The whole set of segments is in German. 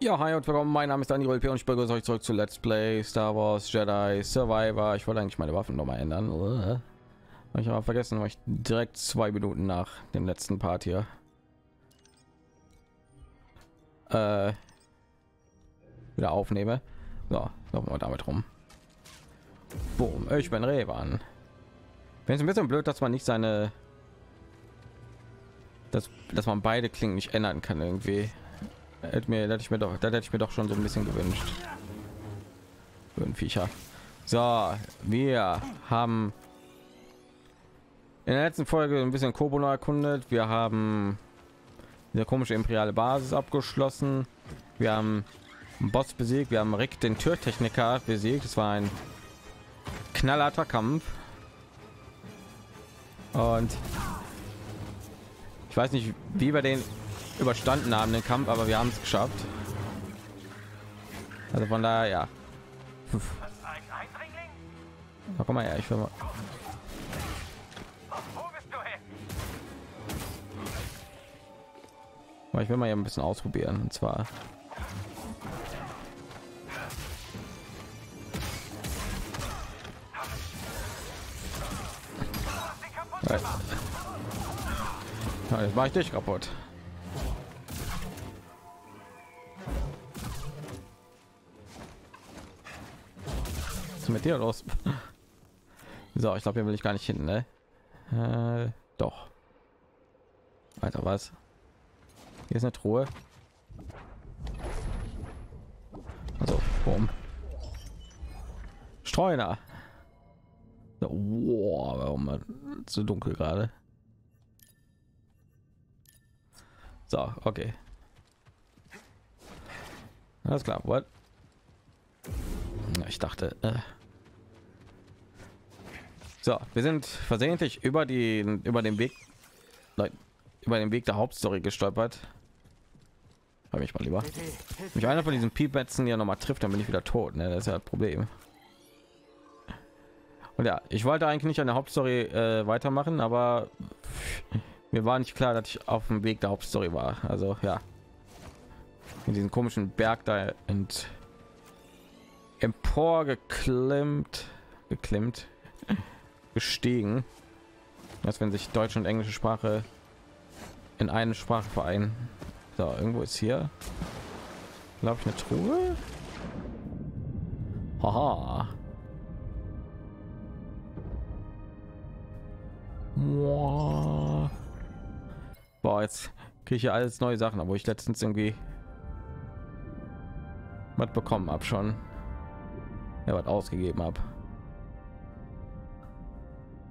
Ja, hi und willkommen. Mein Name ist Daniel und ich begrüße euch zurück zu Let's Play Star Wars Jedi Survivor. Ich wollte eigentlich meine Waffen noch mal ändern. Habe ich aber vergessen, weil ich direkt zwei Minuten nach dem letzten Part hier äh, wieder aufnehme. So, laufen wir damit rum. Boom, ich bin Revan. Wenn es ein bisschen blöd, dass man nicht seine dass, dass man beide Klingen nicht ändern kann irgendwie hätte mir hätte ich mir doch da hätte ich mir doch schon so ein bisschen gewünscht. Für Viecher. So wir haben in der letzten folge ein bisschen Kobono erkundet. Wir haben eine komische imperiale basis abgeschlossen. Wir haben einen boss besiegt. Wir haben rick den türtechniker besiegt. Es war ein knallharter kampf. Und ich weiß nicht wie wir den überstanden haben den Kampf, aber wir haben es geschafft. Also von daher ja. Na, komm mal her, ich will mal. Ich will mal hier ein bisschen ausprobieren und zwar jetzt mache ich dich kaputt. Ist mit dir los? So, ich glaube, hier will ich gar nicht hin, ne? Äh, doch. Alter, was? Hier ist eine Truhe. Also, boom. Streuner. Wow, warum zu dunkel gerade? So, okay. Alles klar, what? Ich dachte, äh so, wir sind versehentlich über die über den Weg über den Weg der Hauptstory gestolpert. Habe ich mal lieber. Mich einer von diesen Piepmetzen ja noch mal trifft, dann bin ich wieder tot. Ne? Das ist ja ein Problem. Und ja, ich wollte eigentlich nicht an der Hauptstory äh, weitermachen, aber mir war nicht klar, dass ich auf dem Weg der Hauptstory war. Also ja, in diesen komischen Berg da ent empor geklimmt, geklimmt gestiegen, als wenn sich deutsche und englische Sprache in eine Sprache vereinen. So, irgendwo ist hier, glaube ich, eine Truhe. Haha. Boah, jetzt kriege ich ja alles neue Sachen, aber ich letztens irgendwie was bekommen habe schon. Ja, was ausgegeben habe.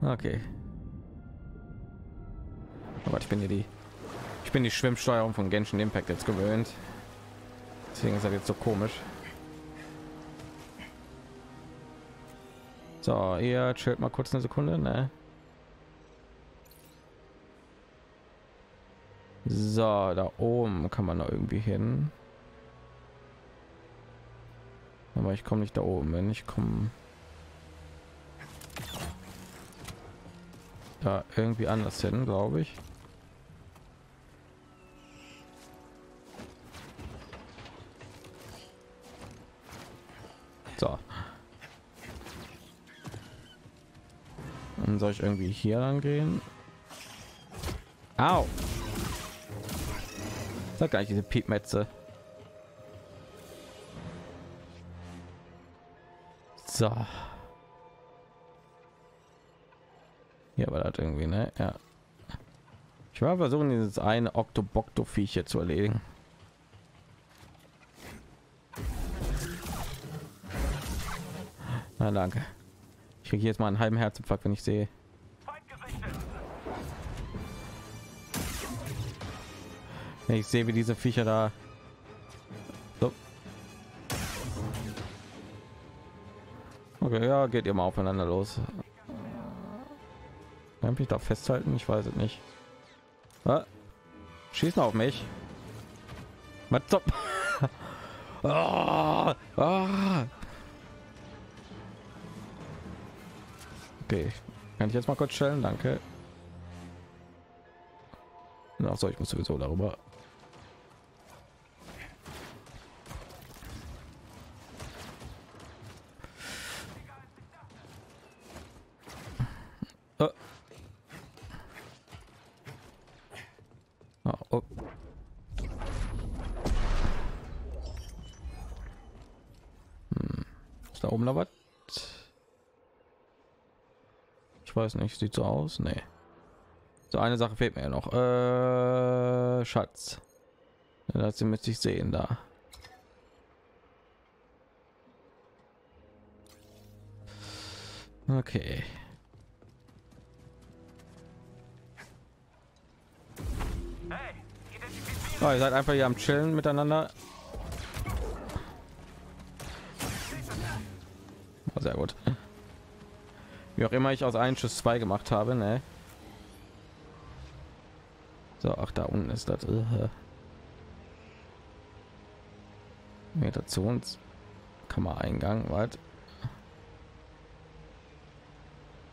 Okay. Aber ich bin hier die ich bin die Schwimmsteuerung von Genshin Impact jetzt gewöhnt. Deswegen ist das jetzt so komisch. So, ihr chillt mal kurz eine Sekunde, ne? So, da oben kann man da irgendwie hin. Aber ich komme nicht da oben, wenn ich komme da irgendwie anders hin, glaube ich. So. Dann soll ich irgendwie hier lang gehen? Au! Sag gar nicht diese Piepmetze. So. Hier war das irgendwie, ne? Ja. Ich war versuchen, dieses eine Octobocto Viecher zu erledigen. Na danke. Ich kriege jetzt mal einen halben Herzinfarkt, wenn ich sehe. Ich sehe, wie diese Viecher da. So. Okay, ja, geht ihr mal aufeinander los. Kann ich da festhalten? Ich weiß es nicht. Ah, schießen auf mich. Was so? ah, ah. Okay, kann ich jetzt mal kurz stellen? Danke. Ach so, ich muss sowieso darüber. da oben noch was? Ich weiß nicht, sieht so aus. Nee. So eine Sache fehlt mir ja noch. Äh, Schatz. Das müsste ich sehen da. Okay. Oh, ihr seid einfach hier am Chillen miteinander. Oh, sehr gut. Wie auch immer ich aus einem Schuss zwei gemacht habe, ne? So, ach, da unten ist das. Uh, Meditationskammer-Eingang. Was?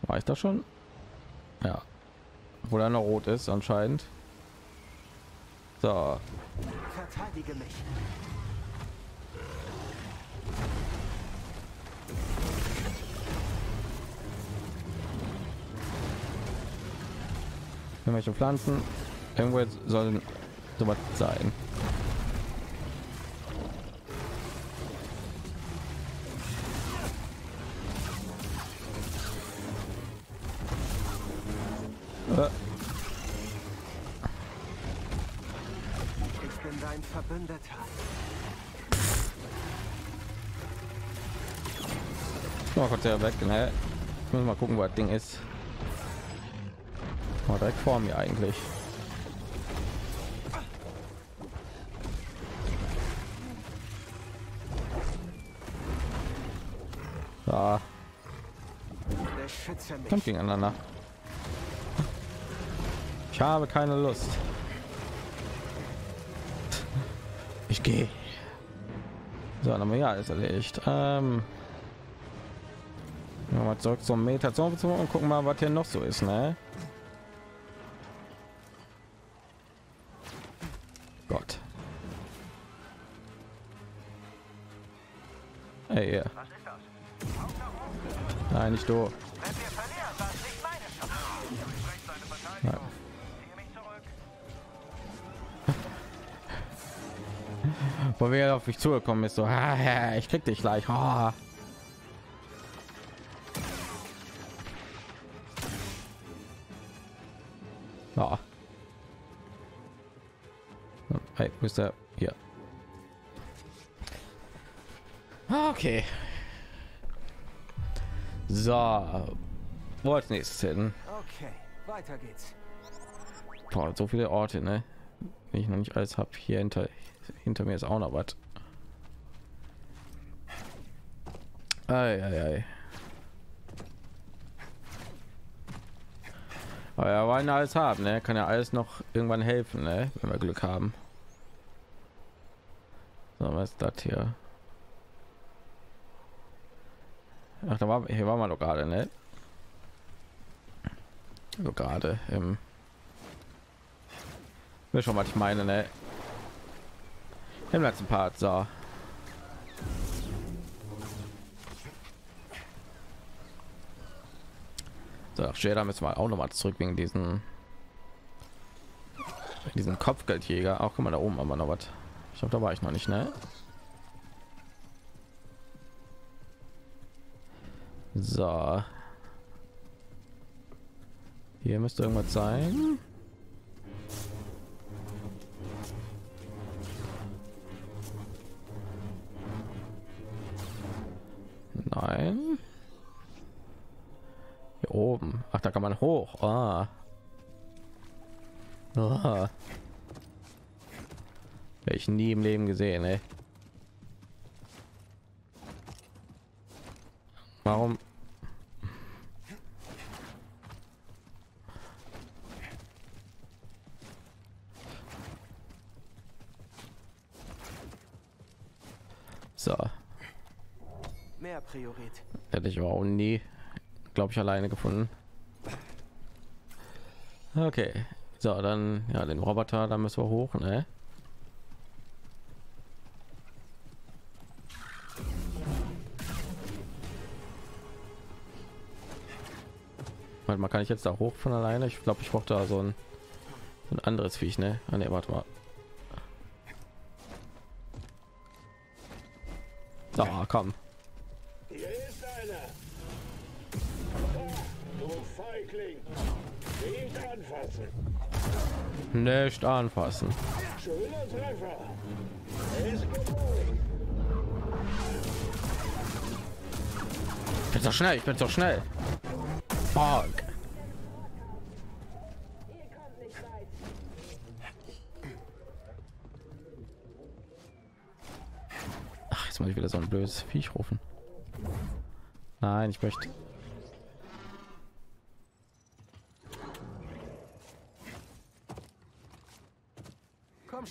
War ich da schon? Ja. Wo er noch rot ist, anscheinend. So. Verteidige mich. Irgendwelche Pflanzen. Irgendwo sollen sowas sein. Äh. Ich bin dein Verbündeter. Oh Gott, der weg, ne? Ich muss mal gucken, was das Ding ist. Oh, direkt vor mir eigentlich. Ja. Kommt gegeneinander. Ich habe keine Lust. Ich gehe. So, wir ja alles erledigt. Ähm, mal zurück zum Meditation und gucken mal, was hier noch so ist, ne? Zugekommen ist so ah, ich krieg dich gleich oh. Ja. Hey, wo ist der? Hier. Okay. So. Wo als nächstes hin? Okay, weiter geht's. Boah, so viele Orte, ne? Wenn ich noch nicht alles habe hier hinter hinter mir ist auch noch was. Ei, ei, ei. Aber ja, wollen alles haben, ne? Kann ja alles noch irgendwann helfen, ne? Wenn wir Glück haben. So, was ist das hier? Ach, da war hier war man doch gerade, ne? So gerade im. Schon was ich meine, ne? Im letzten Part, so. So, Jada müssen wir auch noch mal zurück wegen diesen diesen Kopfgeldjäger. Auch guck mal da oben aber noch was. Ich glaube, da war ich noch nicht, ne? So. Hier müsste irgendwas sein. Nein. Oben. Ach, da kann man hoch. Ah. Ah. Ich nie im Leben gesehen, ey. Warum? So. Mehr Priorit. Hätte ich auch nie, glaube ich, alleine gefunden. Okay. So, dann ja, den Roboter, da müssen wir hoch, ne? Warte mal, kann ich jetzt da hoch von alleine? Ich glaube, ich brauche da so ein, ein anderes Viech, ne? Ah, ne, warte mal. So, komm. Nicht anfassen. Ich bin so schnell, ich bin so schnell. Fuck. Ach, jetzt muss ich wieder so ein blödes Viech rufen. Nein, ich möchte.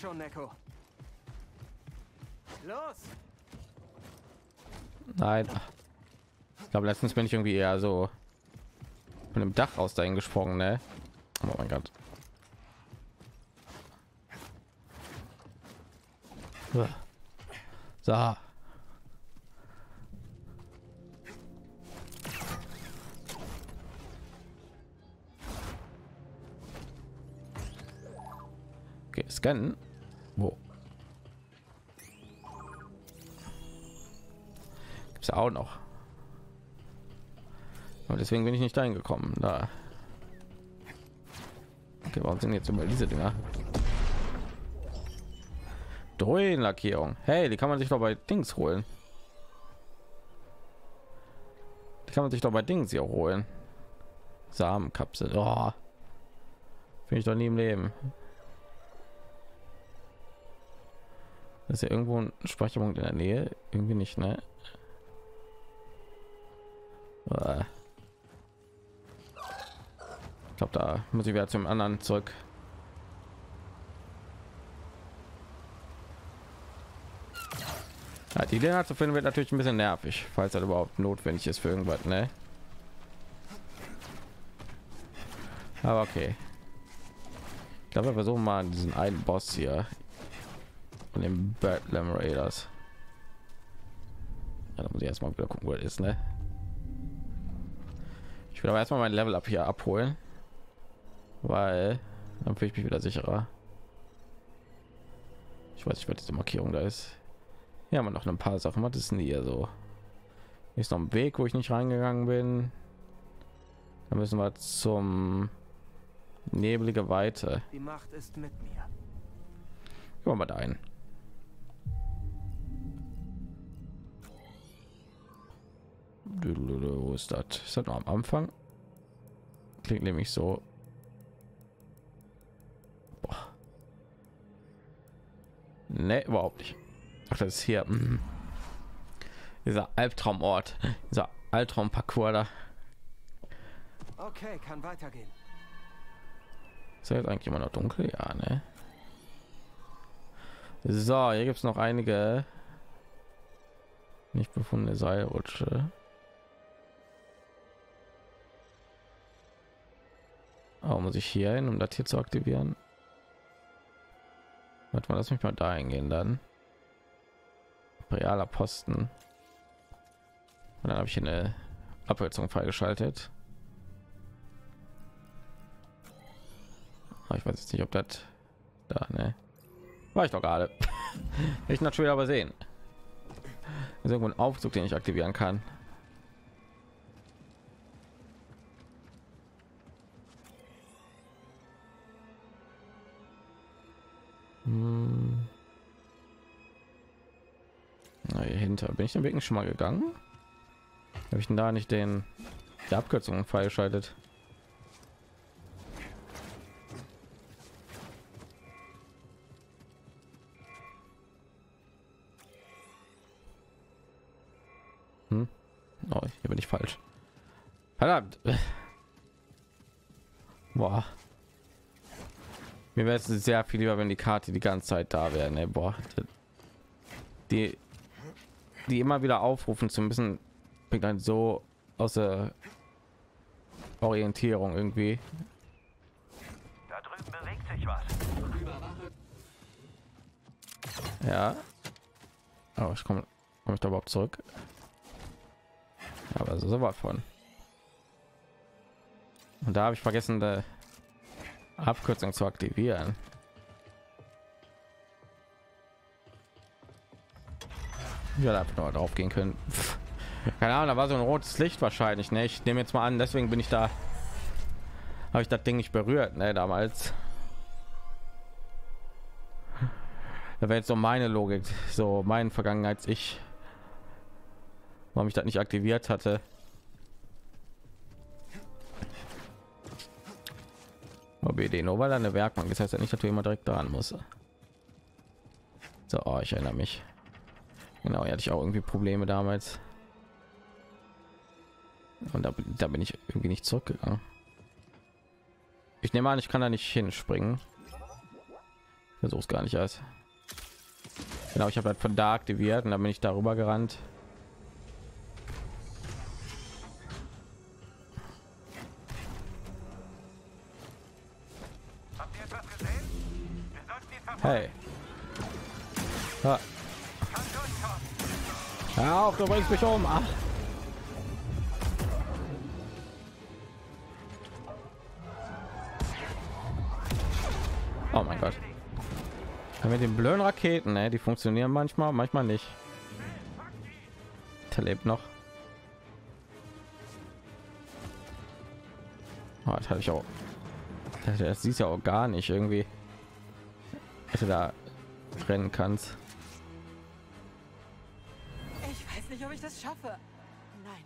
Schon, Neko. Los! Nein. Ich glaube, letztens bin ich irgendwie eher so von dem Dach aus dahin gesprungen, ne? Oh mein Gott. So. Okay, scannen. Wo? Gibt's auch noch. Aber deswegen bin ich nicht dahin gekommen. Da. Okay, warum sind jetzt immer diese Dinger? Drohenlackierung. Hey, die kann man sich doch bei Dings holen. Die kann man sich doch bei Dings hier holen. Samenkapsel. Oh. Finde ich doch nie im Leben. Ist ja irgendwo ein Speicherpunkt in der Nähe. Irgendwie nicht, ne? Uah. Ich glaube, da muss ich wieder zum anderen zurück. Ja, die Idee zu finden wird natürlich ein bisschen nervig, falls das überhaupt notwendig ist für irgendwas, ne? Aber okay. Ich glaube, wir versuchen mal diesen einen Boss hier von den Badlam Raiders. Ja, da muss ich erstmal wieder gucken, wo er ist, ne? Ich will aber erstmal mein Level up hier abholen, weil dann fühle ich mich wieder sicherer. Ich weiß nicht, was diese Markierung da ist. Ja, aber noch ein paar Sachen. Was ist denn hier so? Hier ist noch ein Weg, wo ich nicht reingegangen bin. Da müssen wir zum nebelige Weite. Die Macht ist mit mir. Gehen wir mal da ein. Wo ist das? Ist das noch am Anfang? Klingt nämlich so. Boah. Nee, überhaupt nicht. Ach, das ist hier. Mhm. Dieser Albtraumort. Dieser Albtraumparcours da. Okay, kann weitergehen. Ist jetzt eigentlich immer noch dunkel? Ja, ne? So, hier gibt es noch einige nicht befundene Seilrutsche. Oh, muss ich hier hin, um das hier zu aktivieren? Warte mal, lass mich mal da eingehen dann. Realer Posten. Und dann habe ich eine Abkürzung freigeschaltet. Aber ich weiß jetzt nicht, ob das da, ne? War ich doch gerade. ich natürlich aber sehen. Ist irgendwo ein Aufzug, den ich aktivieren kann. Hm. Na, hier hinter bin ich den Weg schon mal gegangen. Habe ich denn da nicht den die Abkürzung freigeschaltet? Hm? Oh, hier bin ich falsch. Verdammt. Boah. Mir wäre es sehr viel lieber, wenn die Karte die ganze Zeit da wäre. Ne? Boah. Die, die immer wieder aufrufen zu müssen, bringt dann so aus der Orientierung irgendwie. Da drüben bewegt sich was. Ja. Oh, ich komme komm ich da überhaupt zurück? Aber so was von. Und da habe ich vergessen, der Abkürzung zu aktivieren. Ja, da noch drauf gehen können. Keine Ahnung, da war so ein rotes Licht wahrscheinlich. Ne? Ich nehme jetzt mal an, deswegen bin ich da habe ich das Ding nicht berührt, ne, damals. Da wäre jetzt so meine Logik, so mein Vergangenheits ich, warum ich das nicht aktiviert hatte. BD nur weil er eine Werkbank das heißt ja nicht, dass du immer direkt dran muss. So, oh, ich erinnere mich. Genau, hatte ich auch irgendwie Probleme damals. Und da, da bin ich irgendwie nicht zurückgegangen. Ich nehme an, ich kann da nicht hinspringen. Versuch es gar nicht erst. Genau, ich habe halt von da aktiviert und dann bin ich darüber gerannt. Hey. Ha. Hör auf, du bringst mich um. Ach. Oh mein Gott. Mit den blöden Raketen, ey, die funktionieren manchmal, manchmal nicht. Der lebt noch. Oh, das habe ich auch. Das, das sieht ja auch gar nicht irgendwie. Du da rennen kannst. Ich weiß nicht, ob ich das schaffe. Nein,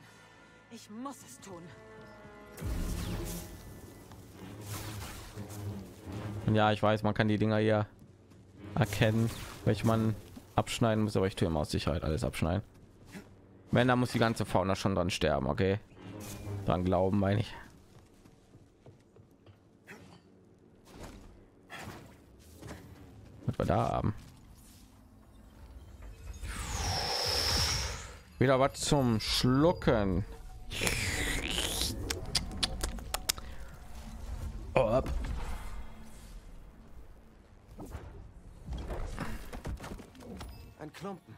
ich muss es tun. Und ja, ich weiß, man kann die Dinger hier erkennen, welche man abschneiden muss, aber ich tue immer aus Sicherheit alles abschneiden. Wenn, dann muss die ganze Fauna schon dran sterben, okay? Dran glauben, meine ich. Was wir da haben. Wieder was zum Schlucken. Oh. Ein Klumpen.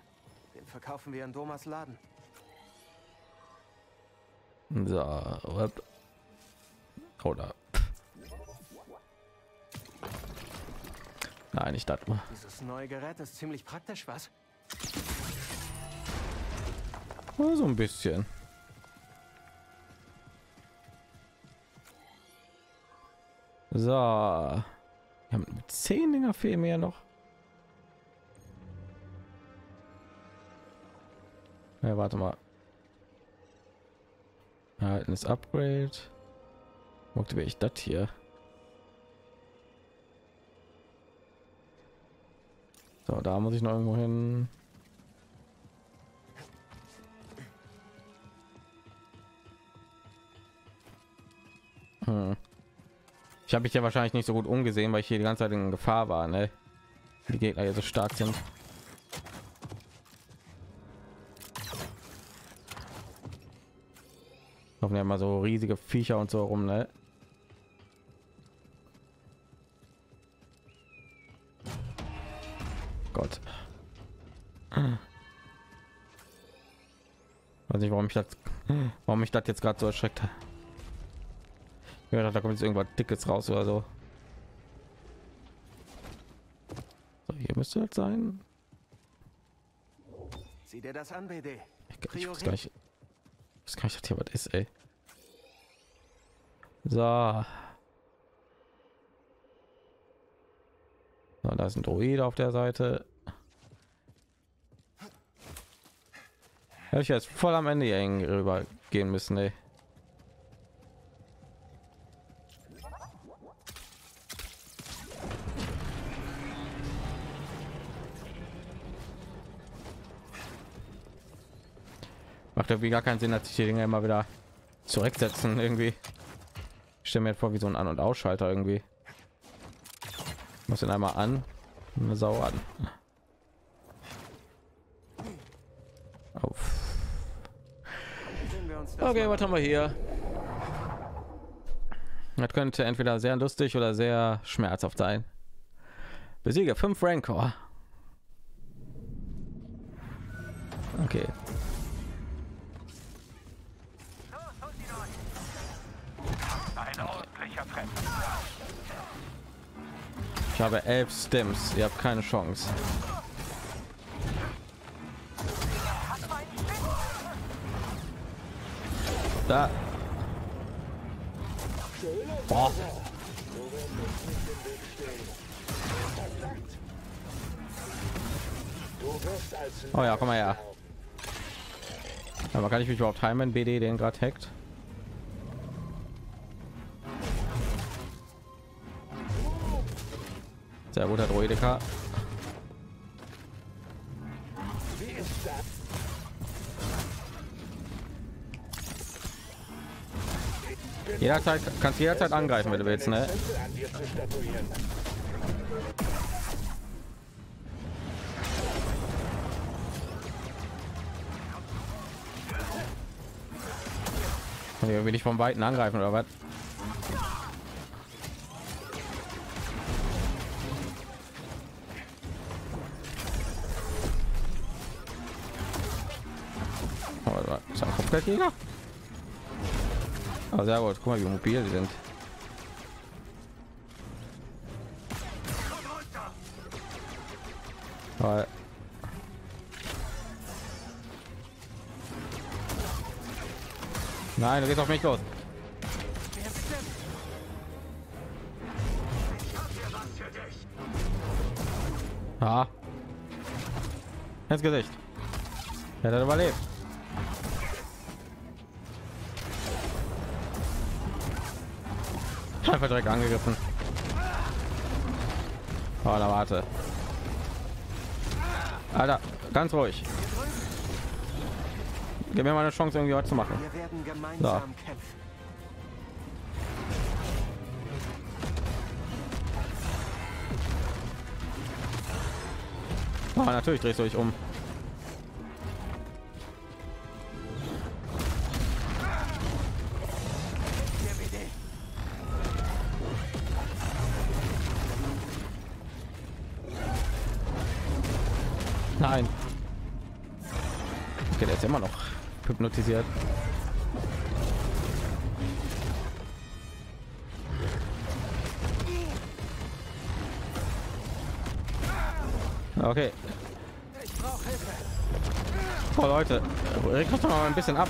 Den verkaufen wir in Domas Laden. So, oder nein, nicht das. Dieses neue Gerät ist ziemlich praktisch, was? Ja, So ein bisschen. So, wir haben zehn Dinger fehlen mir noch. Ja, warte mal. Erhaltenes Upgrade. Aktiviere ich das hier? So, da muss ich noch irgendwo hin. Hm. Ich habe mich ja wahrscheinlich nicht so gut umgesehen, weil ich hier die ganze Zeit in Gefahr war, ne? Die Gegner hier so stark sind. Laufen ja mal so riesige Viecher und so rum, ne? Gott. Weiß nicht, warum ich das, warum ich das jetzt gerade so erschreckt habe. Ja, da kommt jetzt irgendwas dickes raus oder so. so hier müsste das sein. Sieh dir das an, BD. Ich, ich weiß gar nicht, ich weiß gar nicht, was hier was ist, ey. So. Da ist ein Droide auf der Seite. Hätte ich jetzt voll am Ende hier rüber gehen müssen, ey. Macht irgendwie gar keinen Sinn, dass sich die Dinge immer wieder zurücksetzen irgendwie. Ich stelle mir vor, wie so ein An- und Ausschalter irgendwie. Muss ihn einmal an, eine Sau an. Auf. Okay, was haben wir hier? Das könnte entweder sehr lustig oder sehr schmerzhaft sein. Besiege 5 Rancor. Okay. Ich habe elf Stems. Ihr habt keine Chance. Da. Boah. Oh ja, komm mal her. Aber kann ich mich überhaupt heimen, BD, den gerade hackt? Sehr guter Droideka. Jederzeit kannst jederzeit angreifen, wenn du willst, ne? Und will ich vom Weiten angreifen oder was? Kopfgeldjäger? Oh, sehr gut. Guck mal, wie mobil die sind. Weil Nein, du gehst auf mich los. Ah. Ins Gesicht. Er hat überlebt. Einfach direkt angegriffen. Oh, na warte. Alter, ganz ruhig. Gib mir mal eine Chance, irgendwie was zu machen. Kämpfen. Oh, natürlich drehst du dich um. Hypnotisiert. Okay. Oh Leute, regt doch mal ein bisschen ab.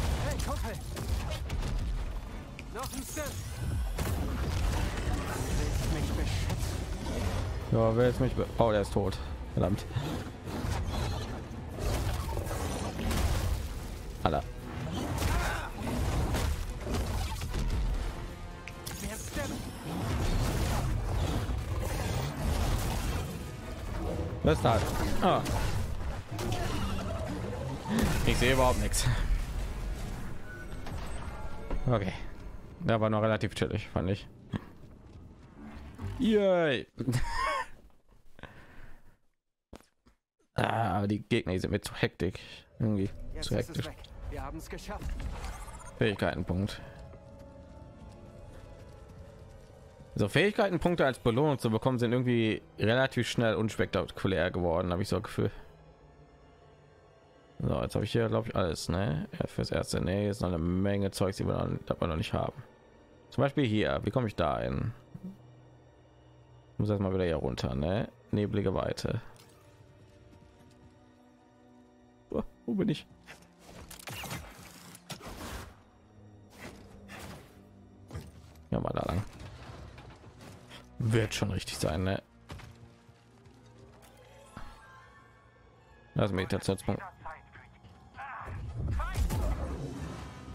Ja, wer ist mich? Oh, der ist tot. Verdammt. Alter. Was ist das? Ah. Ich sehe überhaupt nichts. Okay. Der war noch relativ chillig, fand ich. Yay. ah, aber die Gegner die sind mir zu hektisch. Irgendwie Jetzt zu hektisch. Wir haben es geschafft. Fähigkeitenpunkt. So Fähigkeitenpunkte als Belohnung zu bekommen sind irgendwie relativ schnell unspektakulär geworden, habe ich so ein Gefühl. So, jetzt habe ich hier glaube ich alles, ne? Ja, fürs erste, ne, ist noch eine Menge Zeugs, die wir noch, noch nicht haben. Zum Beispiel hier, wie komme ich da hin? Muss erstmal wieder hier runter, ne? Neblige Weite. Oh, wo bin ich? Ja, mal da lang. Wird schon richtig sein, ne? Das Meditationspunkt.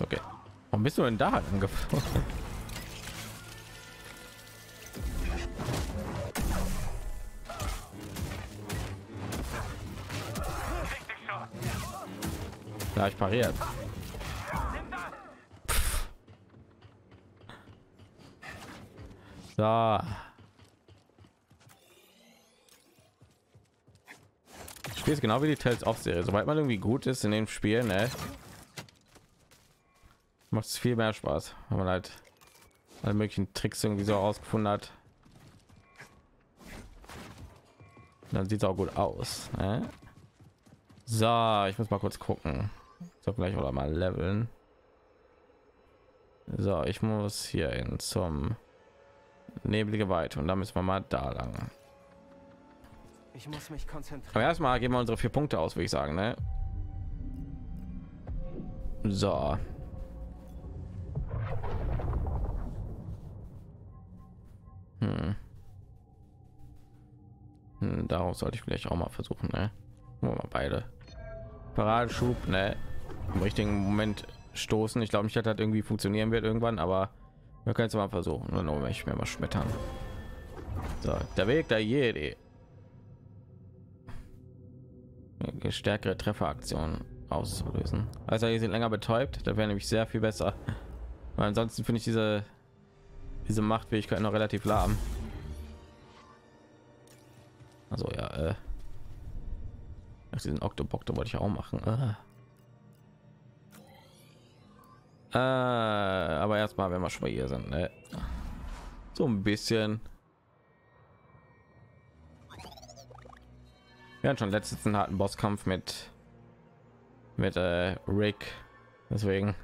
Okay. Warum bist du denn da schon. Ja, ich pariert. So. Spiel ist genau wie die Tales of Serie. Sobald man irgendwie gut ist in dem Spiel, ne, macht es viel mehr Spaß, wenn man halt alle möglichen Tricks irgendwie so ausgefunden hat. Dann sieht es auch gut aus. Ne? So, ich muss mal kurz gucken. So vielleicht oder mal leveln. So, ich muss hier hin zum neblige Weite und da müssen wir mal da lang. Ich muss mich konzentrieren. Aber erstmal geben wir unsere vier Punkte aus, würde ich sagen, ne? So. Hm. Hm, darauf sollte ich vielleicht auch mal versuchen, ne? Nur mal beide. Paradeschub, ne? Im richtigen Moment stoßen. Ich glaube nicht, dass das irgendwie funktionieren wird irgendwann, aber wir können es mal versuchen. Dann ich mir mal schmettern. So, der Weg der Jedi. Stärkere Trefferaktionen auszulösen. Also hier sind länger betäubt, da wäre nämlich sehr viel besser. Weil ansonsten finde ich diese diese Machtfähigkeit noch relativ lahm. Also ja, äh, diesen Octobock, wollte ich auch machen. Ah. Äh, aber erstmal, wenn wir schon mal hier sind, ne? so ein bisschen. Wir hatten schon letztens einen harten Bosskampf mit mit äh, Rick, deswegen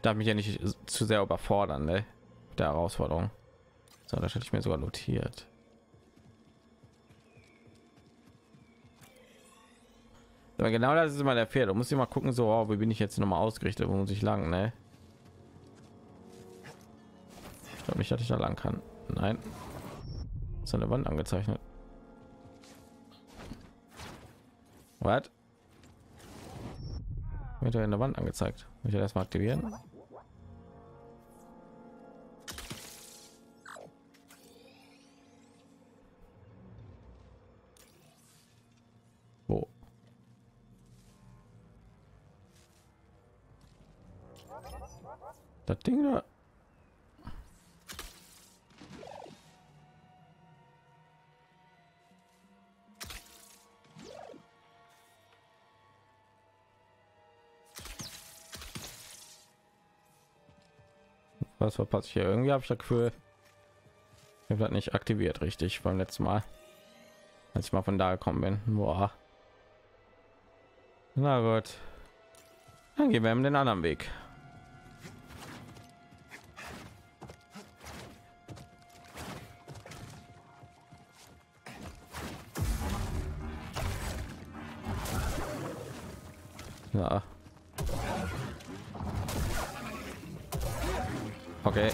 darf mich ja nicht zu sehr überfordern, ne? Der Herausforderung. So, das hätte ich mir sogar notiert. Aber genau das ist immer der Fehler. Du musst immer gucken, so, oh, wie bin ich jetzt noch mal ausgerichtet, wo muss ich lang, ne? Ich glaube nicht, dass ich da lang kann. Nein. Ist eine Wand angezeichnet. Was? Wird in der Wand angezeigt. Ich erstmal aktivieren. Wo? Das Ding da. Was verpasst hier? Irgendwie habe ich das Gefühl, ich habe das nicht aktiviert richtig beim letzten Mal, als ich mal von da gekommen bin. Boah. Na gut, dann gehen wir den anderen Weg. Ja. Okay.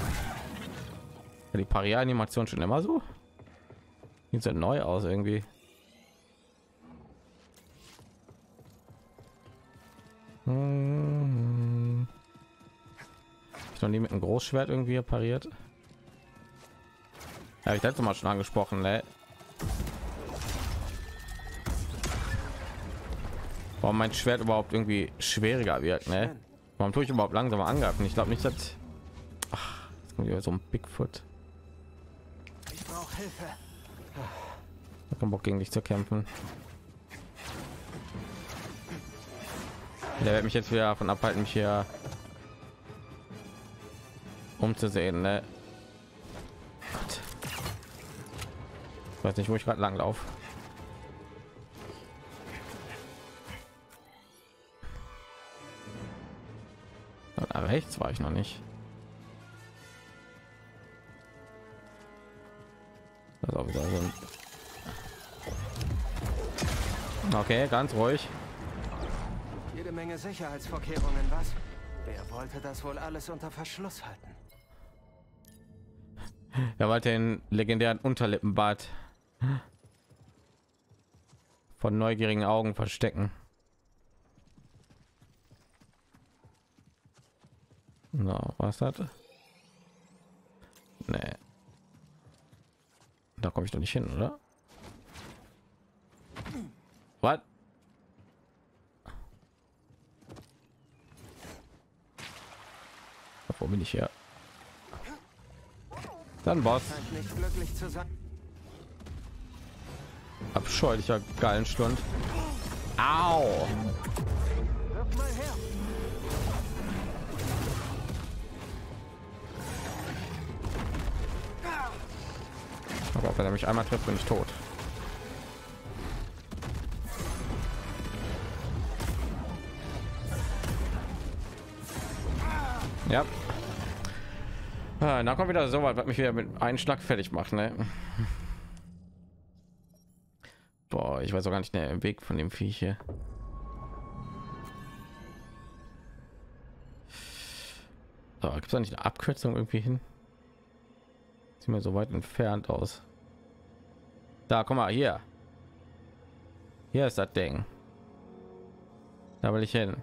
Die Paria-Animation schon immer so? Sieht ja neu aus irgendwie. Ich noch nie mit einem Großschwert irgendwie pariert. Habe ich letztes Mal schon angesprochen, ne? Warum mein Schwert überhaupt irgendwie schwieriger wirkt, ne? Warum tue ich überhaupt langsamer angreifen? Ich glaube nicht, dass Hier so ein Bigfoot. Ich brauche Hilfe. Ich hab keinen Bock gegen dich zu kämpfen. Der wird mich jetzt wieder davon abhalten, mich hier umzusehen. Ne? Gott. Ich weiß nicht, wo ich gerade lang laufe. rechts war ich noch nicht. Okay, ganz ruhig. Jede Menge Sicherheitsvorkehrungen, was? Wer wollte das wohl alles unter Verschluss halten? Er wollte den legendären Unterlippenbart von neugierigen Augen verstecken. No, was hat? Nee. Da komme ich doch nicht hin, oder? Was? Wo bin ich hier? Dann Boss. Abscheulicher geilen Stund. Au! Aber wenn er mich einmal trifft, bin ich tot. Ja. Ah, da kommt wieder so weit, was mich wieder mit einem Schlag fertig macht, ne? Boah, ich weiß auch gar nicht der Weg von dem Viech hier. So, gibt es da nicht eine Abkürzung irgendwie hin? mir so weit entfernt aus. Da, komm mal hier. Hier ist das Ding. Da will ich hin.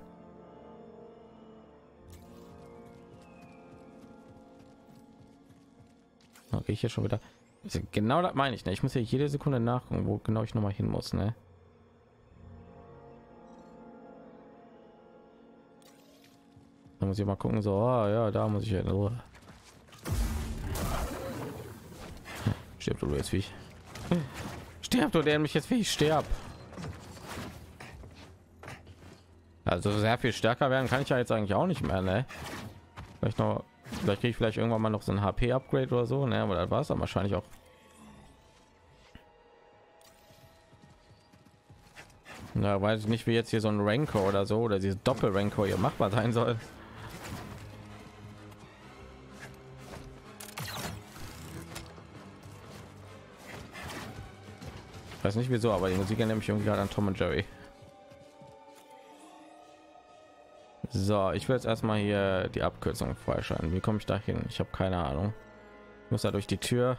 Okay, ich hier schon wieder. Genau das meine ich. Ne? Ich muss ja jede Sekunde nachgucken, wo genau ich noch mal hin muss. Ne? Da muss ich mal gucken. So, ah, ja, da muss ich hin. Oh. Stirb du jetzt wie ich. Stirb du, der mich jetzt wie ich sterb. Also sehr viel stärker werden kann ich ja jetzt eigentlich auch nicht mehr, ne? Vielleicht noch, vielleicht kriege ich vielleicht irgendwann mal noch so ein HP-Upgrade oder so, ne? Aber das war es dann wahrscheinlich auch. Na, weiß ich nicht, wie jetzt hier so ein Rancor oder so oder dieses Doppel-Rancor hier machbar sein soll. Weiß nicht wieso, aber die Musik erinnert mich irgendwie gerade an Tom und Jerry. So, ich will jetzt erstmal hier die Abkürzung freischalten. Wie komme ich da hin? Ich habe keine Ahnung. Ich muss da durch die Tür.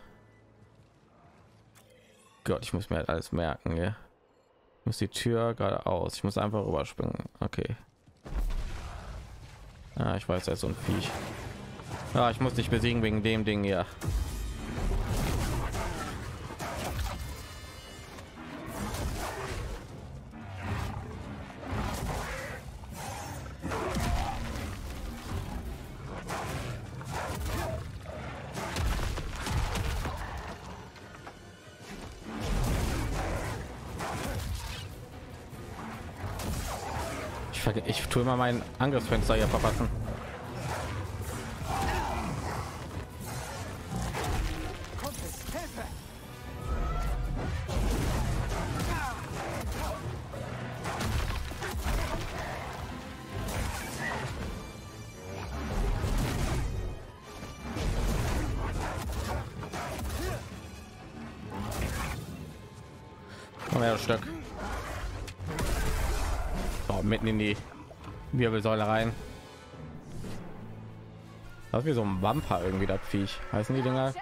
Gott, ich muss mir halt alles merken. Ja. Ich muss die Tür geradeaus. Ich muss einfach rüberspringen. Okay. Ah, ich weiß, er ist so ein Viech. Ja, ich muss dich besiegen wegen dem Ding hier. Ich, ich tue immer mein Angriffsfenster hier verpassen. Wirbelsäule rein. Das ist wie so ein Wampa irgendwie das Viech. Heißen die Dinger?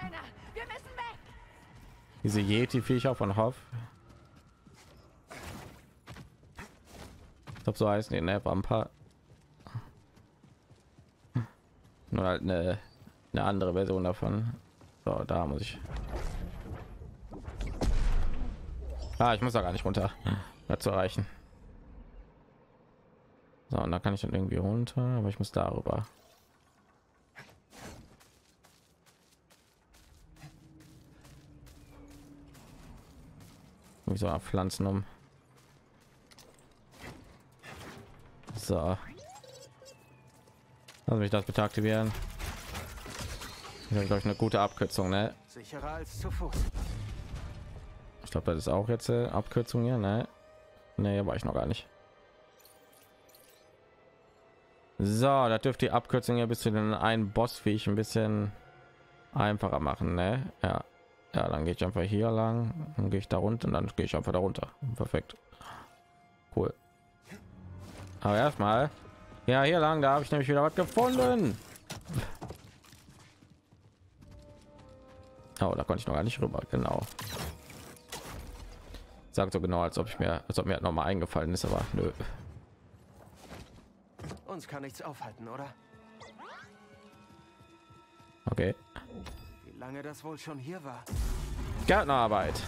Diese Yeti-Viecher von Hoff. Ich glaube, so heißen die, ne? Wampa. Nur halt eine, eine andere Version davon. So, da muss ich. Ah, ich muss da gar nicht runter, das zu erreichen. So, und da kann ich dann irgendwie runter, aber ich muss darüber. Wie so Pflanzen um. So. Lass mich das bitte aktivieren. Ich glaube ich eine gute Abkürzung, ne? Sicherer als zu Fuß. Ich glaube, das ist auch jetzt äh, Abkürzung hier, ne? Ne, war ich noch gar nicht. So, da dürfte die Abkürzung ja bis zu den einen Boss wie ich ein bisschen einfacher machen, ne? Ja. Ja, dann gehe ich einfach hier lang, dann gehe ich da runter und dann gehe ich einfach da runter. Perfekt. Cool. Aber erstmal, ja, hier lang, da habe ich nämlich wieder was gefunden. Oh, da konnte ich noch gar nicht rüber, genau. Sagt so genau, als ob ich mir, als ob mir noch mal eingefallen ist, aber nö. Uns kann nichts aufhalten, oder? Okay. Wie lange das wohl schon hier war? Gärtnerarbeit.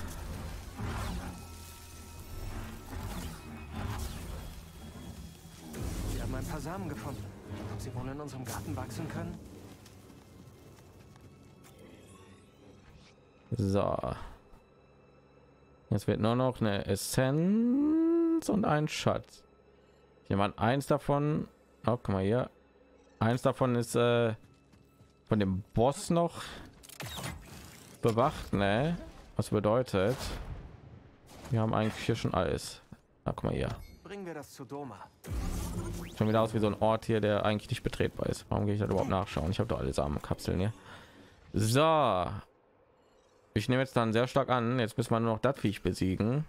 Wir haben ein paar Samen gefunden. Ob sie wohl in unserem Garten wachsen können? So. Jetzt wird nur noch eine Essenz und ein Schatz. Jemand eins davon. Oh, guck mal hier. Eins davon ist äh, von dem Boss noch bewacht, ne? Was bedeutet, wir haben eigentlich hier schon alles. Na, guck mal hier. Bringen wir das zu Doma. Schon wieder aus wie so ein Ort hier, der eigentlich nicht betretbar ist. Warum gehe ich da überhaupt nachschauen? Ich habe doch alle Samenkapseln hier. So. Ich nehme jetzt dann sehr stark an. Jetzt müssen wir nur noch das Viech besiegen.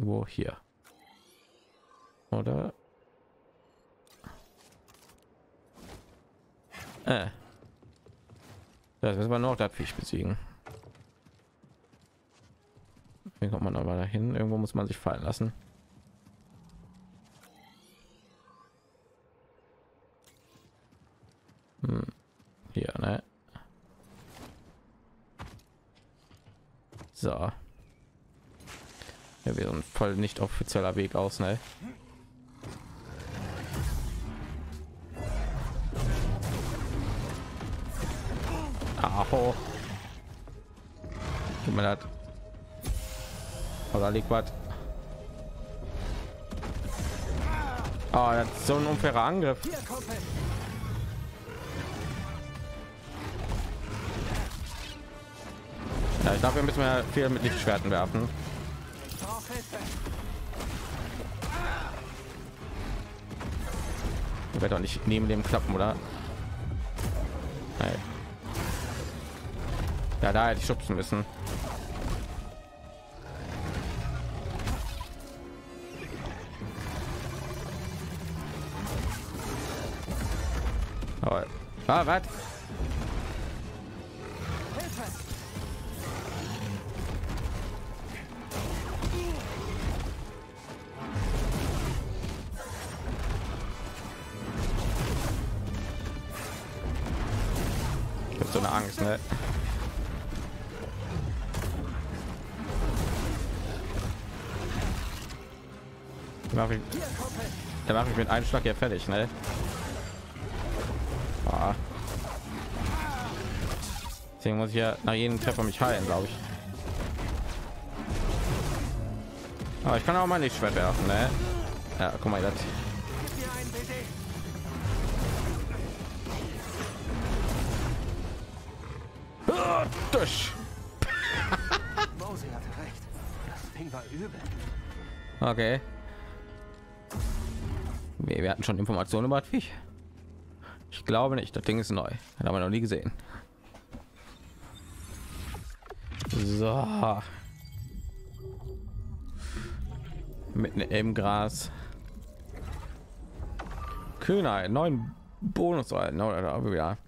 Irgendwo hier. Oder? Äh. Das müssen wir noch das Viech besiegen. Wie kommt man aber dahin? Irgendwo muss man sich fallen lassen. Hm. Hier, ne? So. Ja, wir sind voll nicht offizieller Weg aus, ne? Aho. Gib mir das. Oder liegt was? Oh, das ist so ein unfairer Angriff. Ja, ich glaube, wir müssen ja viel mit Lichtschwerten werfen. Ich. Wird doch nicht neben dem klappen, oder? Nein. Ja, da hätte ich schubsen müssen. Aber, ah, was? So eine Angst, ne? Da mache ich, da mache ich mit einem Schlag ja fertig, ne? Ah. Deswegen muss ich ja nach jedem Treffer mich heilen, glaube ich. Aber ich kann auch mal nicht schwer werfen, ne? Ja, guck mal, das Mose hatte recht. Das Ding war übel. Okay. Wir, wir hatten schon Informationen über das Viech. Ich glaube nicht, das Ding ist neu. Das haben wir noch nie gesehen. So. Mitten im Gras. Kühnheit, neuen Bonus oder wieder.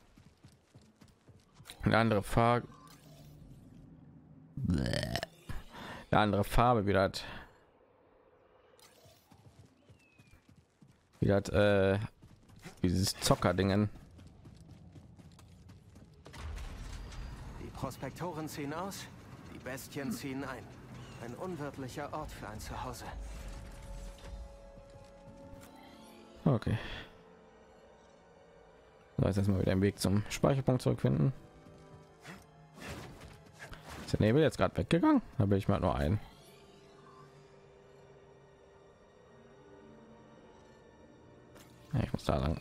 Eine andere Farbe. Eine andere Farbe wieder. hat. Wie das, äh, dieses Zocker-Dingen. Die Prospektoren ziehen aus, die Bestien ziehen ein. Ein unwirtlicher Ort für ein Zuhause. Okay. So, jetzt erstmal wieder den Weg zum Speicherpunkt zurückfinden. Ist der Nebel jetzt gerade weggegangen? Da bin ich mal nur ein. Ich muss da lang.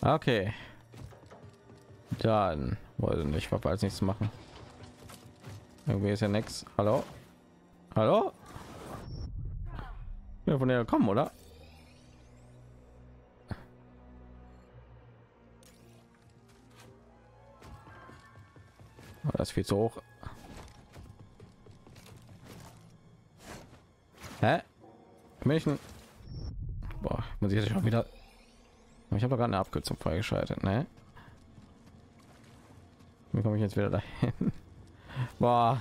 Okay. Dann wollte nicht, wir als nächstes machen. Irgendwie ist ja nichts. Hallo? Hallo? Ja, von der gekommen, oder? Das ist viel zu hoch. Hä? Welchen? Boah, muss ich jetzt schon wieder. Ich habe gerade eine Abkürzung freigeschaltet, ne? Wie komme ich jetzt wieder dahin? Boah.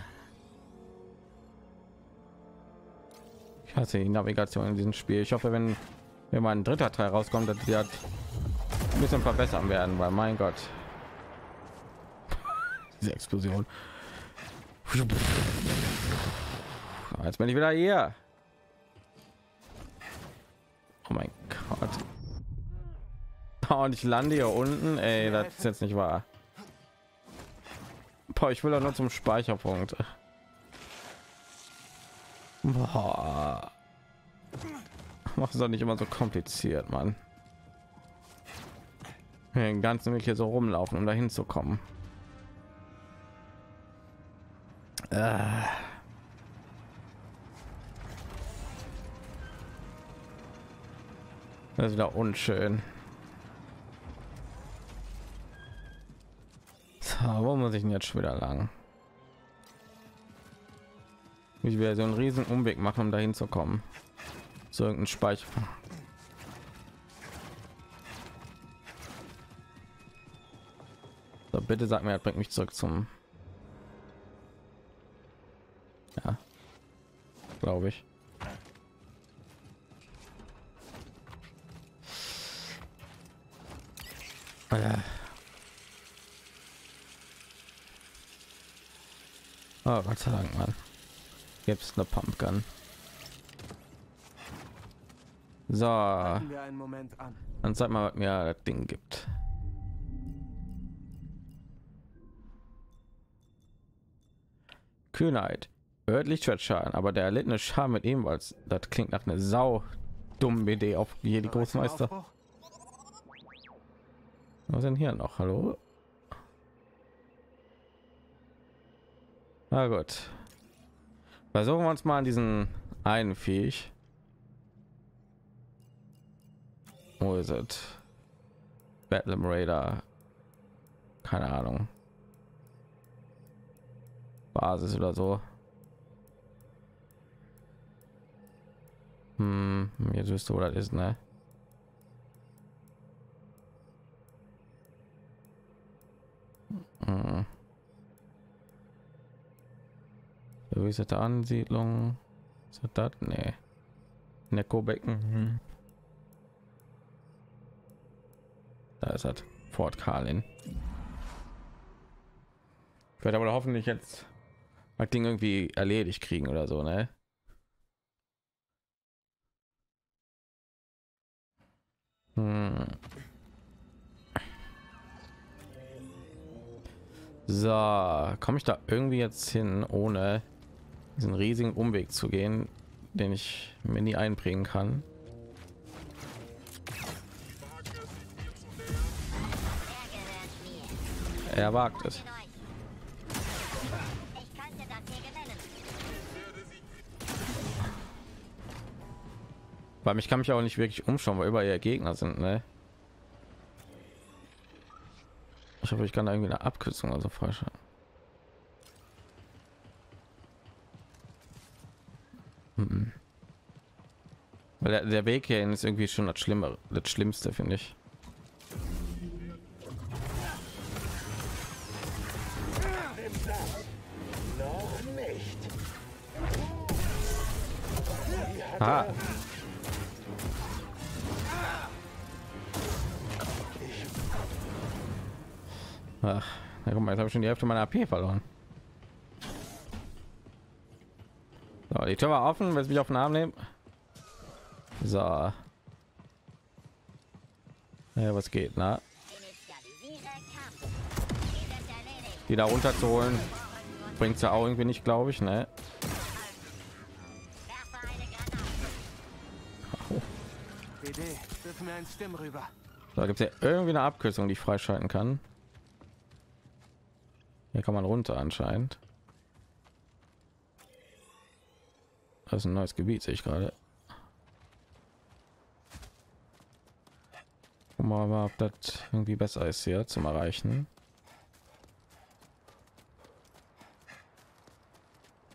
Ich hasse die Navigation in diesem Spiel. Ich hoffe, wenn wenn mal ein dritter Teil rauskommt, dass die halt ein bisschen verbessern werden, weil mein Gott, diese Explosion. Jetzt bin ich wieder hier. Oh mein Gott. Oh, und ich lande hier unten. Ey, das ist jetzt nicht wahr. Boah, ich will doch nur zum Speicherpunkt. Boah. Mach es doch nicht immer so kompliziert, Mann. Den ganzen Weg hier so rumlaufen, um dahin zu kommen. Äh. Das ist wieder unschön. So, wo muss ich denn jetzt schon wieder lang? Ich will so einen riesen Umweg machen, um dahin zu kommen. So irgendein Speicher. So, bitte sag mir, bringt mich zurück zum. Ja, glaube ich. Oh, Gott sei Dank, Mann. Gibt's eine Pumpgun. So, Halten wir einen Moment an. dann sag mal, was mir das Ding gibt. Kühnheit, örtlich Schwertschaden, aber der erlittene Schaden mit ebenfalls. Das klingt nach einer sau dummen Idee auf hier die. Aufbruch? Was denn hier noch? Hallo? Na gut. Versuchen wir uns mal an diesen einen Viech. Wo ist es? Battle Raider. Keine Ahnung. Basis oder so. Hm, jetzt wisst du, wo das ist, ne? Hm. Vergrößerte Ansiedlung. Was ist das? Nee. Neckobecken. Hm. Da ist das. Fort Carlin. Ich werde aber hoffentlich jetzt das Ding irgendwie erledigt kriegen oder so, ne? Hm. So, komme ich da irgendwie jetzt hin, ohne diesen riesigen Umweg zu gehen, den ich mir nie einbringen kann? Er wagt es. Weil mich kann mich auch nicht wirklich umschauen, weil überall Gegner sind, ne? Ich hoffe, ich kann da irgendwie eine Abkürzung also falsch. Mhm. Weil der, der Weg hierhin ist irgendwie schon das Schlimme, das Schlimmste, finde ich. Ah, ach, na guck mal, jetzt habe ich schon die Hälfte meiner AP verloren. So, die Tür war offen, willst du mich auf den Arm nehmen? So. Ja, was geht, na? Die da runterzuholen, bringt ja auch irgendwie nicht, glaube ich, ne? Rüber. Da gibt es ja irgendwie eine Abkürzung, die ich freischalten kann. Hier kann man runter anscheinend. Das ist ein neues Gebiet, sehe ich gerade. Wir mal, ob das irgendwie besser ist hier zum Erreichen.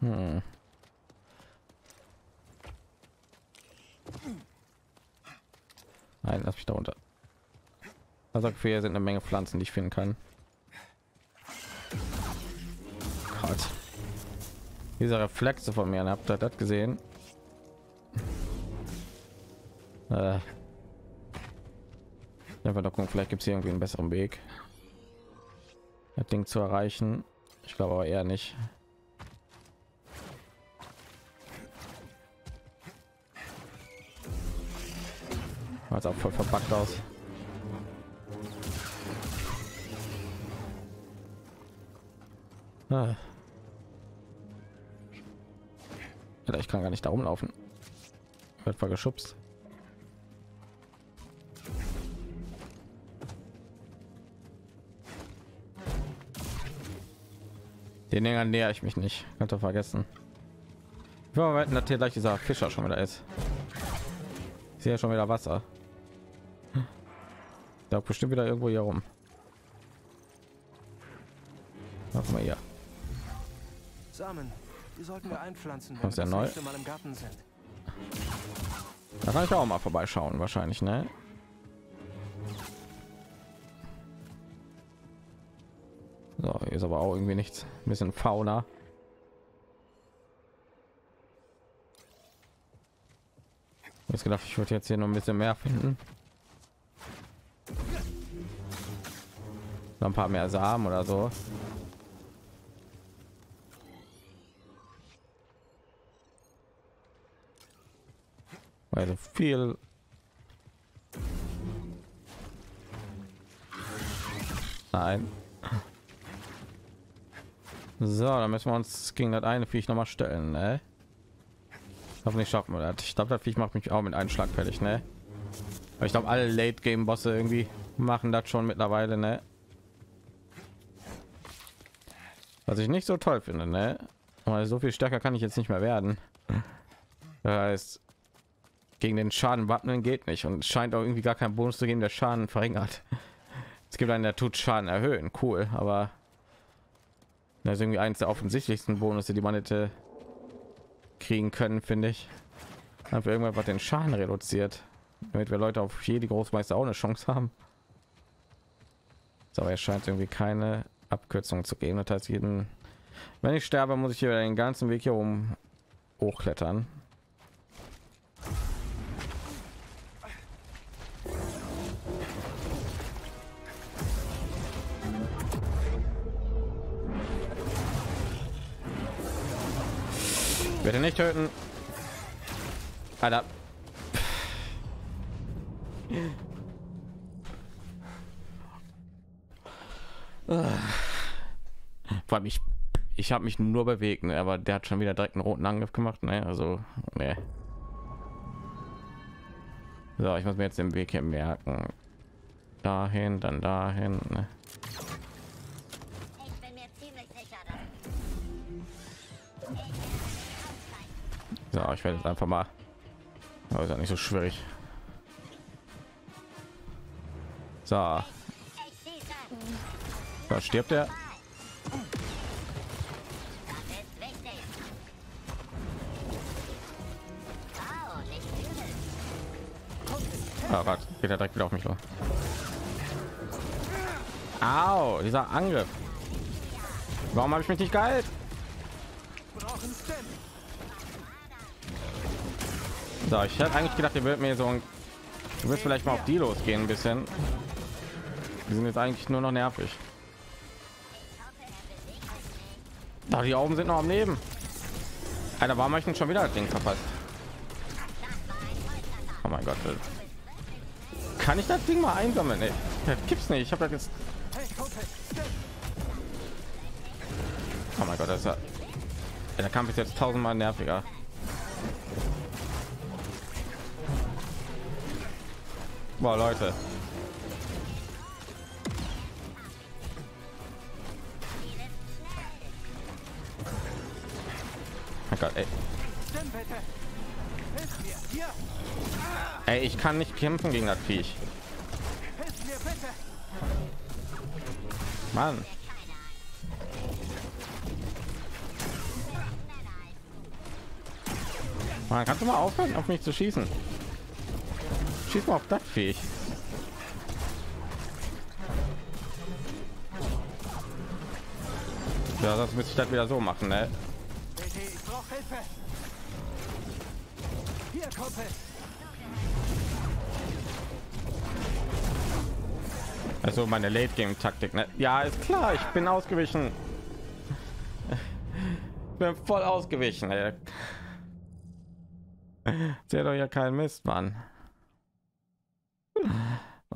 Hm. Nein, lass mich da runter. Also hier sind eine Menge Pflanzen, die ich finden kann. Gott. Diese Reflexe von mir, habt ihr das gesehen? Äh. Einfach gucken, vielleicht gibt es irgendwie einen besseren Weg, das Ding zu erreichen. Ich glaube aber eher nicht. Also auch voll verpackt aus. Ah. Ich kann gar nicht da rumlaufen. Wird voll geschubst. Den Dingern näher ich mich nicht. Könnte vergessen. Mal wetten, dass hier gleich dieser Fischer schon wieder ist. Ich sehe ja schon wieder Wasser. Da bestimmt wieder irgendwo hier rum. Mach mal hier. Samen, die sollten wir einpflanzen, wenn wir ja neu. Mal im Garten sind. Da kann ich auch mal vorbeischauen, wahrscheinlich, ne? So, hier ist aber auch irgendwie nichts. Ein bisschen Fauna. Jetzt gedacht, ich würde jetzt hier noch ein bisschen mehr finden. Noch ein paar mehr Samen oder so. Also viel. Nein. So, dann müssen wir uns gegen das eine Viech noch mal stellen, ne? Hoffentlich schaffen wir das. Ich glaube, das Viech macht mich auch mit einem Schlag fertig, ne? Aber ich glaube, alle Late Game Bosse irgendwie machen das schon mittlerweile, ne? Was ich nicht so toll finde, ne? Weil so viel stärker kann ich jetzt nicht mehr werden. Das heißt, gegen den Schaden wappnen geht nicht und es scheint auch irgendwie gar kein Bonus zu geben, der Schaden verringert. Es gibt einen, der tut Schaden erhöhen, cool, aber das ist irgendwie eines der offensichtlichsten Bonus, die man hätte kriegen können, finde ich. Einfach irgendwas, was den Schaden reduziert, damit wir Leute auf jede Großmeister auch eine Chance haben. So, aber es scheint irgendwie keine Abkürzung zu geben. Das heißt, jeden, wenn ich sterbe, muss ich hier den ganzen Weg hier um hochklettern. Bitte nicht töten. Alter. Vor allem ich, ich habe mich nur bewegt, ne? aber der hat schon wieder direkt einen roten Angriff gemacht. Ne? Also, ne. So, ich muss mir jetzt den Weg hier merken. Dahin, dann dahin. Ne? So, ich werde jetzt einfach mal. Aber ist ja nicht so schwierig. So, da stirbt er. Ah, warte, geht er direkt wieder auf mich los. Au, dieser Angriff. Warum habe ich mich nicht geheilt? So, ich hätte eigentlich gedacht, ihr würdet mir so ein, du wirst vielleicht mal auf die losgehen ein bisschen. Die sind jetzt eigentlich nur noch nervig. Da die Augen sind noch am Leben. Habe ich denn schon wieder das Ding verpasst? Oh mein Gott. Kann ich das Ding mal einsammeln? Ey, das gibt's nicht. Ich habe das jetzt. Oh mein Gott, das ist. Ja, Der Kampf ist jetzt tausendmal nerviger. Boah, Leute. Mein Gott, ey. Ey, ich kann nicht kämpfen gegen das Viech. Mann. Mann, kannst du mal aufhören, auf mich zu schießen? Mal auf das Viech. Ja, das müsste ich das wieder so machen, ne? Also meine Late Game Taktik, ne? Ja, ist klar, ich bin ausgewichen. bin voll ausgewichen. Ey. Seht doch ja kein Mist, Mann.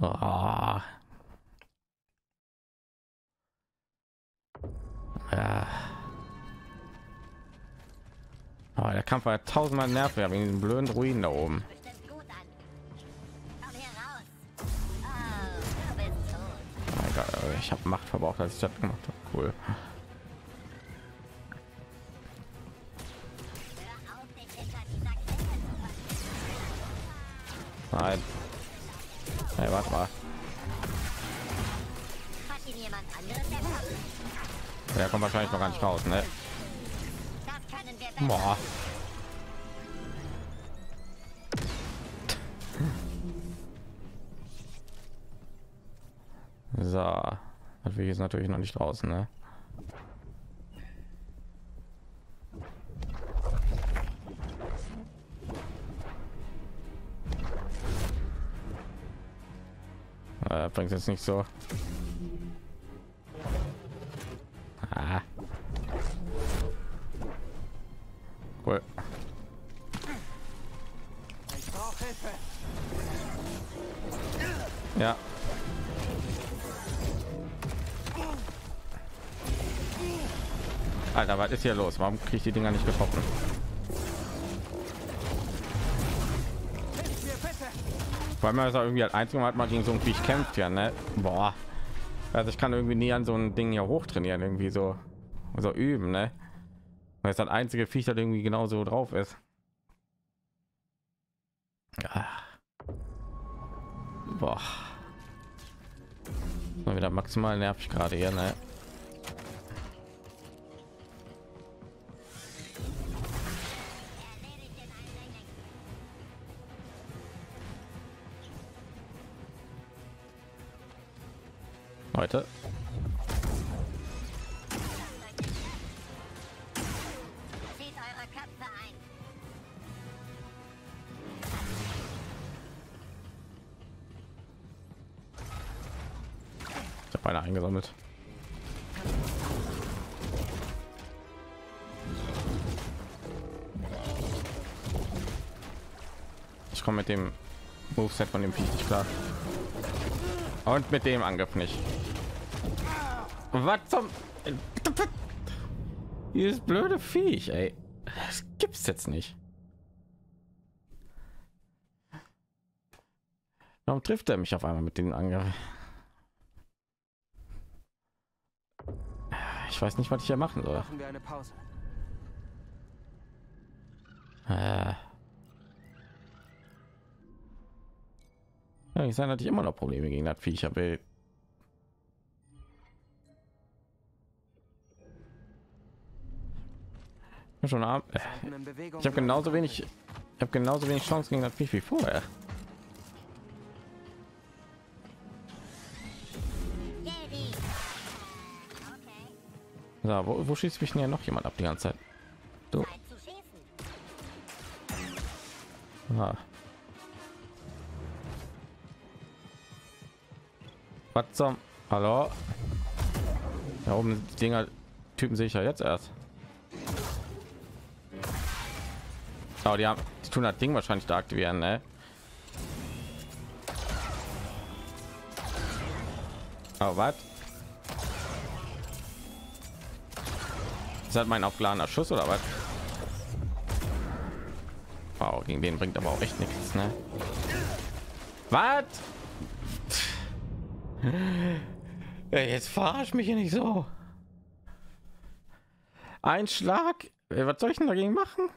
Oh. Ja. Oh, der Kampf war tausendmal nerviger wegen den blöden Ruinen da oben. Oh, Gott, Alter, ich habe Macht verbraucht, als ich das gemacht habe. Cool. Hör Hey, warte mal. Der kommt wahrscheinlich noch gar nicht raus, ne? Wir. Boah. So, Weg ist natürlich noch nicht draußen, ne? Äh, bringt jetzt nicht so. Ah. Cool. Ja. Alter, was ist hier los? Warum kriege ich die Dinger nicht getroffen? Weil man das auch irgendwie als einzige Mal gegen so ein Viech kämpft ja, ne? Boah. Also ich kann irgendwie nie an so ein Ding hier hoch trainieren, irgendwie so, so üben, ne? Weil es das einzige Viech, das irgendwie genauso drauf ist. Ah. Boah. Mal wieder maximal nervig gerade hier, ne? Klar. Und mit dem Angriff nicht. Was zum dieses blöde Viech, ey. Das gibt's jetzt nicht. Warum trifft er mich auf einmal mit dem Angriff? Ich weiß nicht, was ich hier machen soll. Machen wir eine Pause. Ja, ich sage natürlich immer noch Probleme gegen das Viech, ich schon ab. Bewegung Ich habe genauso wenig, ich habe genauso wenig Chance gegen das Viech wie vorher. So, wo, wo schießt mich denn hier noch jemand ab die ganze Zeit? Schießen. ah. Was zum? Hallo? Da oben die Dinger Typen ja jetzt erst. Aber die haben, die tun das Ding wahrscheinlich da aktivieren, ne? Aber was? Ist das mein aufgeladener Schuss oder was? Wow, gegen den bringt aber auch echt nichts, ne? Was? Ey, Jetzt verarsch mich hier nicht so. Ein Schlag. Was soll ich denn dagegen machen?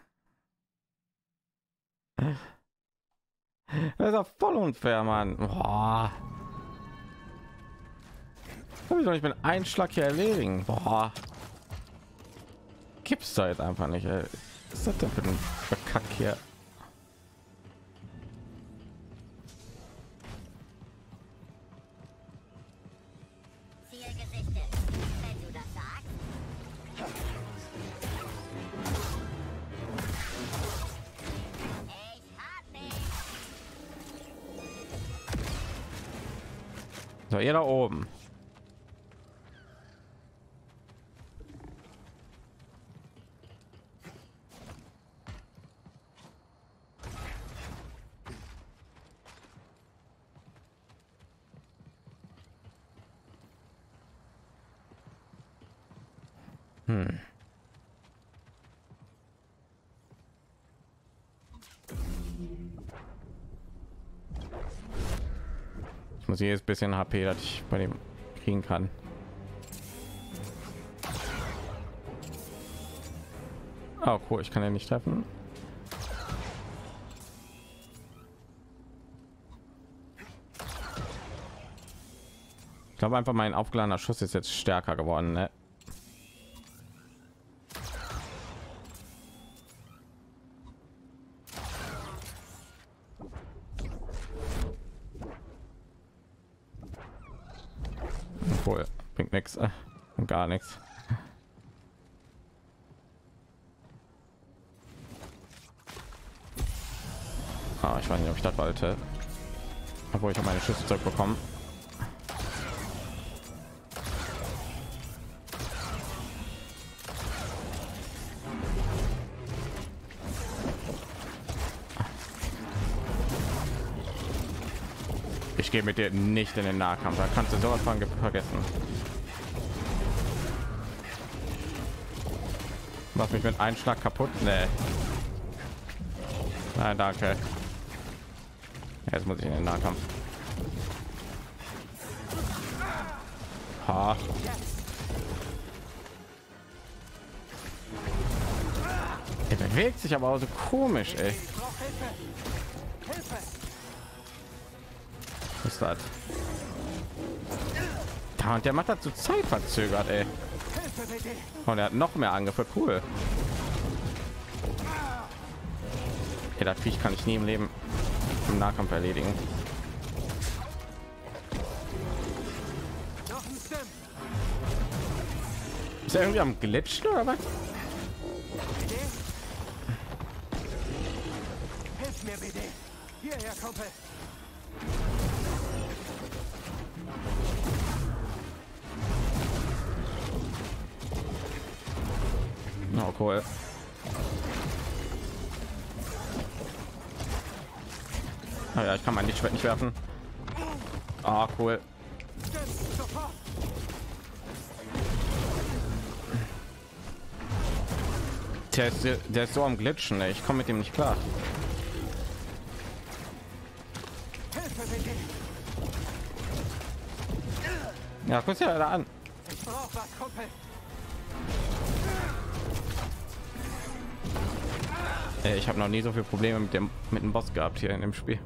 Das ist doch voll unfair, Mann. Boah. Kann ich doch nicht mit einem Schlag hier erledigen. Boah. Gibt's da jetzt einfach nicht. Ey. Was ist das denn für ein Verkack hier? Ihr da oben. Muss jedes bisschen HP, das ich bei dem kriegen kann. Oh, cool, ich kann ja nicht treffen. Ich glaube einfach, mein aufgeladener Schuss ist jetzt stärker geworden. Ne? gar nichts. Ah, ich weiß nicht, ob ich das wollte. Obwohl ich habe meine Schüsse zurückbekommen. Ich gehe mit dir nicht in den Nahkampf. Da kannst du sowas von vergessen. Mach mich mit einem Schlag kaputt? Nee. Nein, danke. Jetzt muss ich in den Nahkampf. Ha. Er bewegt sich aber auch so komisch, ey. Was ist das? Da und der macht das zu Zeit verzögert, ey. Und er hat noch mehr Angriffe, cool. Okay, das Viech kann ich nie im Leben im Nahkampf erledigen. Ist er irgendwie am Glitchen oder was? Werfen. Ah, cool. Der ist, der ist so am Glitchen, ey. ich komme mit dem nicht klar. Ja, guck dir da an. Ey, ich habe noch nie so viele Probleme mit dem mit dem Boss gehabt hier in dem Spiel.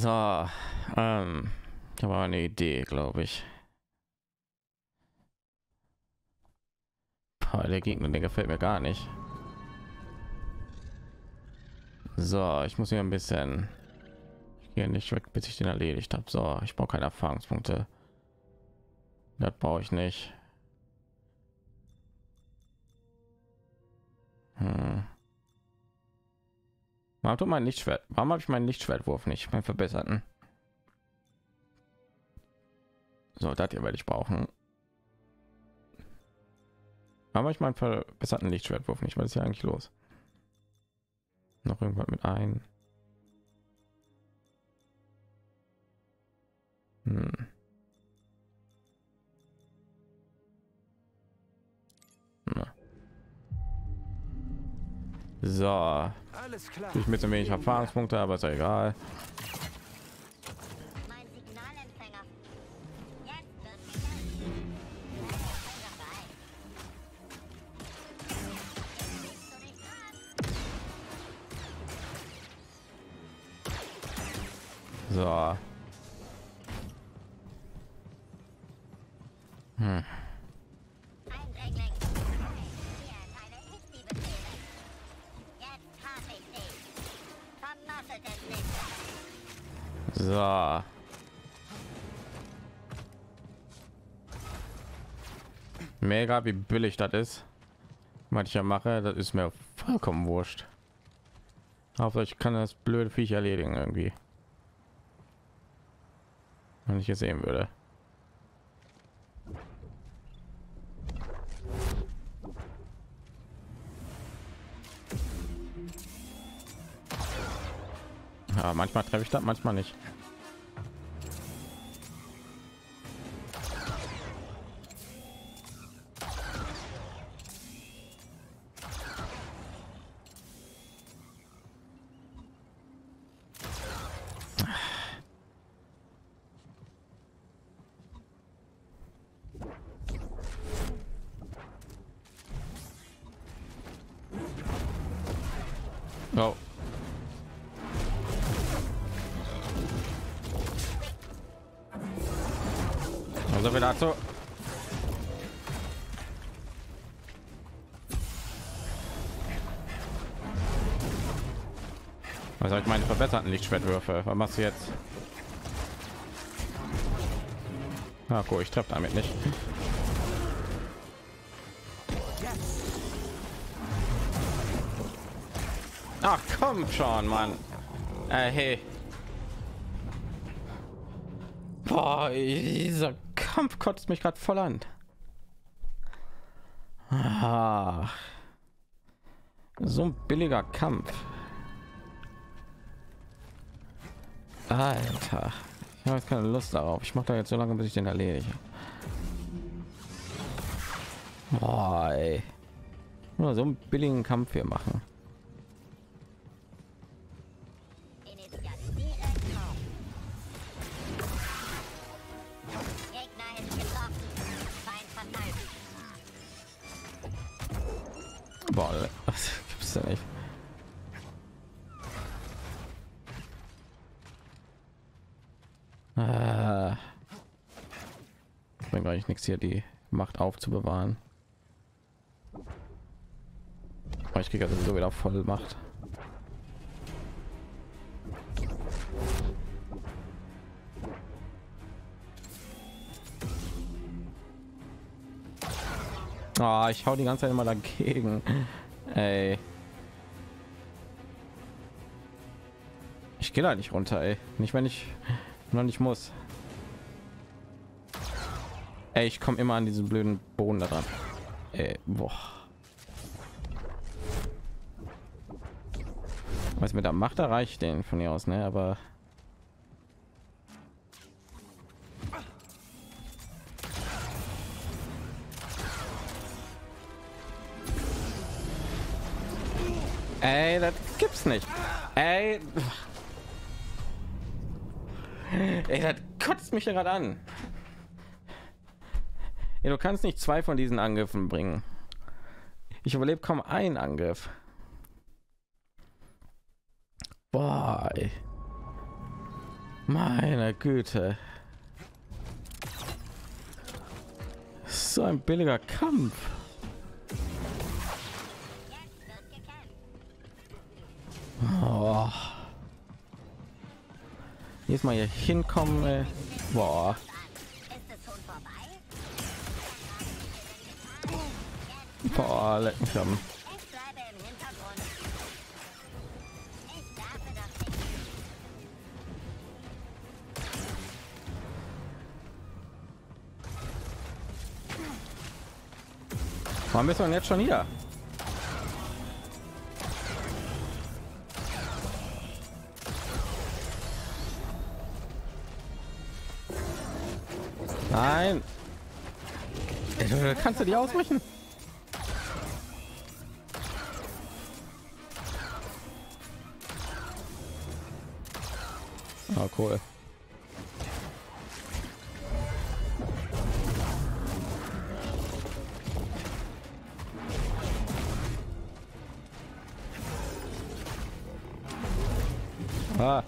So, ähm, ich habe eine Idee, glaube ich. Boah, der Gegner, der gefällt mir gar nicht. So, ich muss hier ein bisschen gehe nicht weg, bis ich den erledigt habe. So, ich brauche keine Erfahrungspunkte. Das brauche ich nicht. Hm. Warum tut mein Lichtschwert? Warum habe ich meinen Lichtschwertwurf nicht? Mein verbesserten. So, das hier werde ich brauchen. Habe ich meinen verbesserten Lichtschwertwurf nicht? Was ist hier eigentlich los? Noch irgendwas mit ein. Hm. So, Alles klar. ich mit ein wenig Erfahrungspunkte, aber ist ja egal. Mein Signalempfänger. So. Mega, wie billig das ist. Ja mache, das ist mir vollkommen wurscht. Aber ich kann das blöde Viech erledigen irgendwie. Wenn ich es sehen würde. Ja, manchmal treffe ich das, manchmal nicht. Oh. Also wir dazu. Was ich meine verbesserten Lichtschwertwürfe? Was machst du jetzt? Na cool, ich treffe damit nicht. Ach komm schon, Mann. Äh, hey. Boah, dieser Kampf kotzt mich gerade voll an. Ach. So ein billiger Kampf. Alter. Ich habe jetzt keine Lust darauf. Ich mache da jetzt so lange, bis ich den erledige. Boah, ey. Nur so einen billigen Kampf hier machen. Nichts hier, die Macht aufzubewahren. Aber ich kriege also so wieder voll Macht. Ah, ich hau die ganze Zeit immer dagegen. Ey. Ich gehe da nicht runter, ey. Nicht wenn ich noch nicht muss. Ey, ich komme immer an diesen blöden Boden da dran. Ey, boah. Was mit der Macht erreicht den von hier aus, ne? Aber Ey, das gibt's nicht. Ey. Ey, das kotzt mich gerade an. Ey, du kannst nicht zwei von diesen Angriffen bringen. Ich überlebe kaum einen Angriff. Boah, ey. Meine Güte. So ein billiger Kampf. Oh. Jetzt mal hier hinkommen. Ey. Boah. Boah, leck mich am. Warum du denn jetzt schon hier? Nein. Du- Kannst du die ausweichen? Cool. Ah.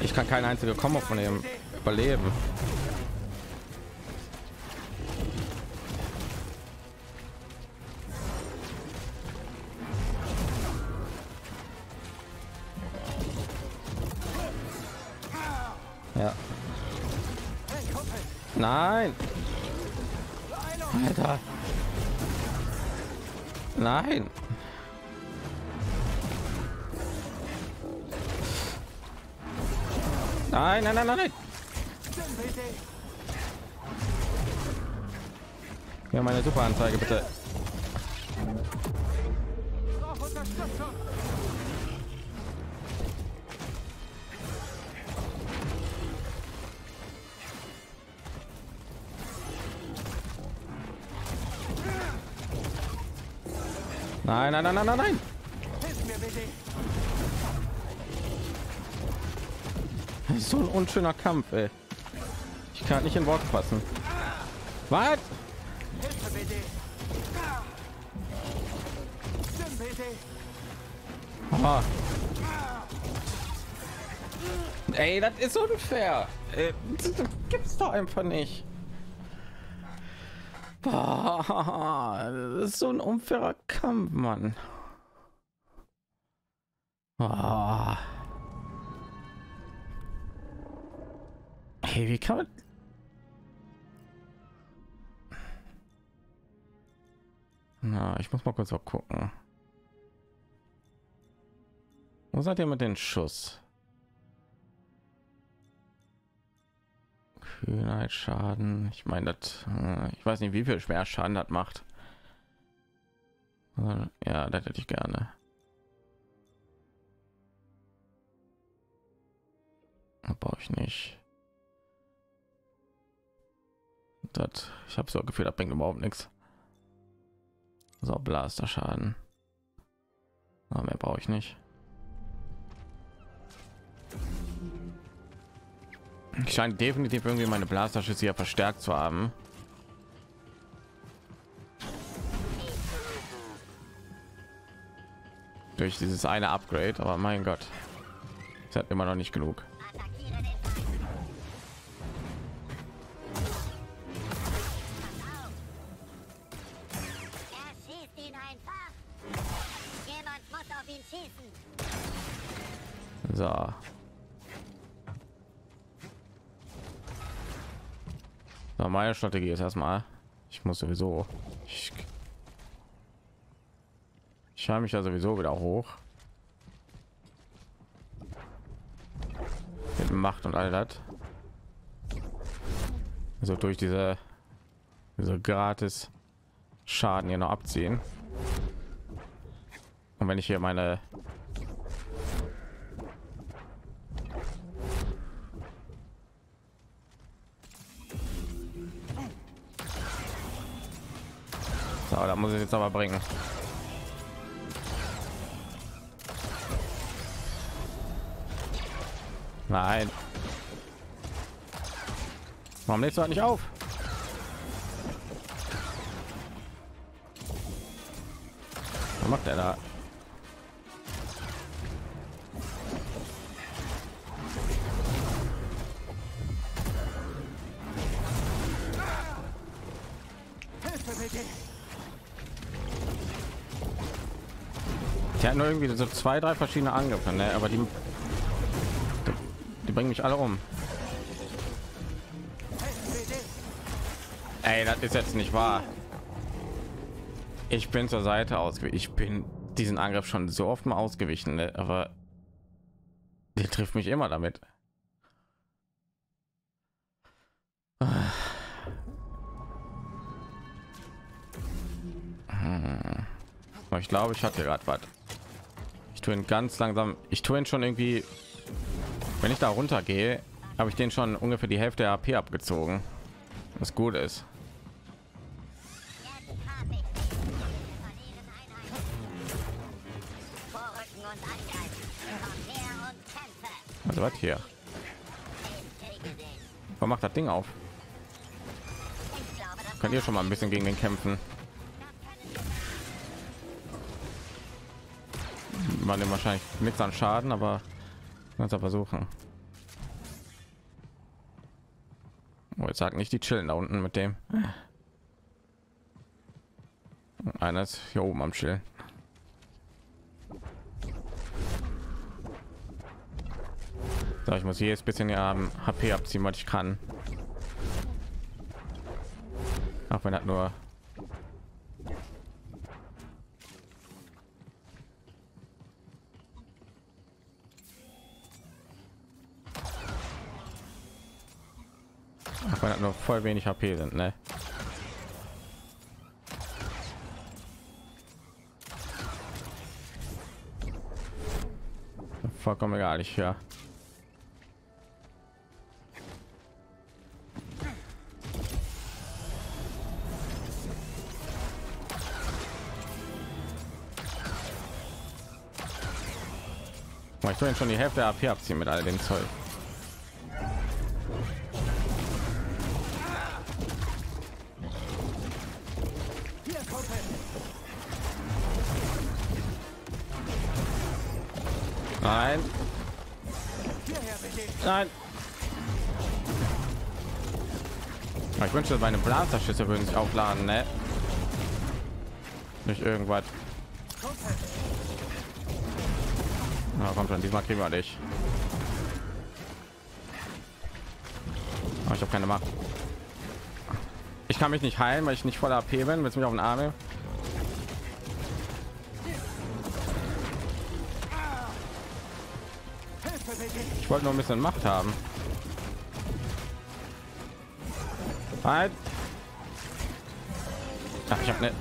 Ich kann keine einzige Komma von ihm überleben. Nein, nein, nein, nein, nein. Stimmidee! Ja, meine Superanzeige bitte. Brauch Unterstützung! Nein, nein, nein, nein, nein, nein. so ein unschöner Kampf, ey. Ich kann nicht in Worte fassen. Was? Ah. Ey, das ist unfair. Ey, das gibt's doch einfach nicht. Das ist so ein unfairer Kampf, Mann. Ah. Hey, wie kann man... Na, ich muss mal kurz auch gucken. Wo seid ihr mit den Schuss? Kühnheit, Schaden. Ich meine, das, äh, ich weiß nicht, wie viel schwer Schaden das macht. Ja, das hätte ich gerne. Brauche ich nicht. Das, ich habe so ein Gefühl, das bringt überhaupt nichts. So, Blaster Schaden. Aber mehr brauche ich nicht. Ich scheine definitiv irgendwie meine Blasterschüsse hier verstärkt zu haben. Durch dieses eine Upgrade, aber mein Gott, es hat immer noch nicht genug. So. So, meine Strategie ist erstmal, ich muss sowieso, ich, ich schaue mich ja sowieso wieder hoch. Mit Macht und all das. Also durch diese, diese gratis Schaden hier noch abziehen. Und wenn ich hier meine So, da muss ich jetzt aber bringen. Nein. Warum lädst du halt nicht auf? Was macht er da? Hatten irgendwie so zwei, drei verschiedene Angriffe, ne? aber die, die, bringen mich alle um. Ey, das ist jetzt nicht wahr. Ich bin zur Seite ausgewichen. Ich bin diesen Angriff schon so oft mal ausgewichen, ne? aber der trifft mich immer damit. Hm. Ich glaube, ich hatte gerade was. Tue ihn ganz langsam. Ich tue ihn schon irgendwie. Wenn ich da runter gehe, habe ich den schon ungefähr die Hälfte der AP abgezogen. Was gut ist. Also was hier? Warum macht das Ding auf? Könnt ihr schon mal ein bisschen gegen den kämpfen? Man nimmt wahrscheinlich nichts an Schaden, aber kannst ja versuchen. Oh, jetzt sagt nicht die chillen da unten mit dem. Einer ist hier oben am Chillen. So, ich muss jedes bisschen ja HP abziehen, was ich kann. Auch wenn das nur Wenn das nur voll wenig HP sind, ne? Vollkommen egal, ich ja. Ich will schon die Hälfte der AP abziehen mit all dem Zeug. Wünschte, meine Blasterschüsse würden sich aufladen, ne? Nicht irgendwas. Na, kommt schon, diesmal kriegen wir dich. Aber ich habe keine Macht. Ich kann mich nicht heilen, weil ich nicht voller AP bin. Willst du mich auf den bitte! Ich wollte nur ein bisschen Macht haben. Halt. Ach, ich habe eins!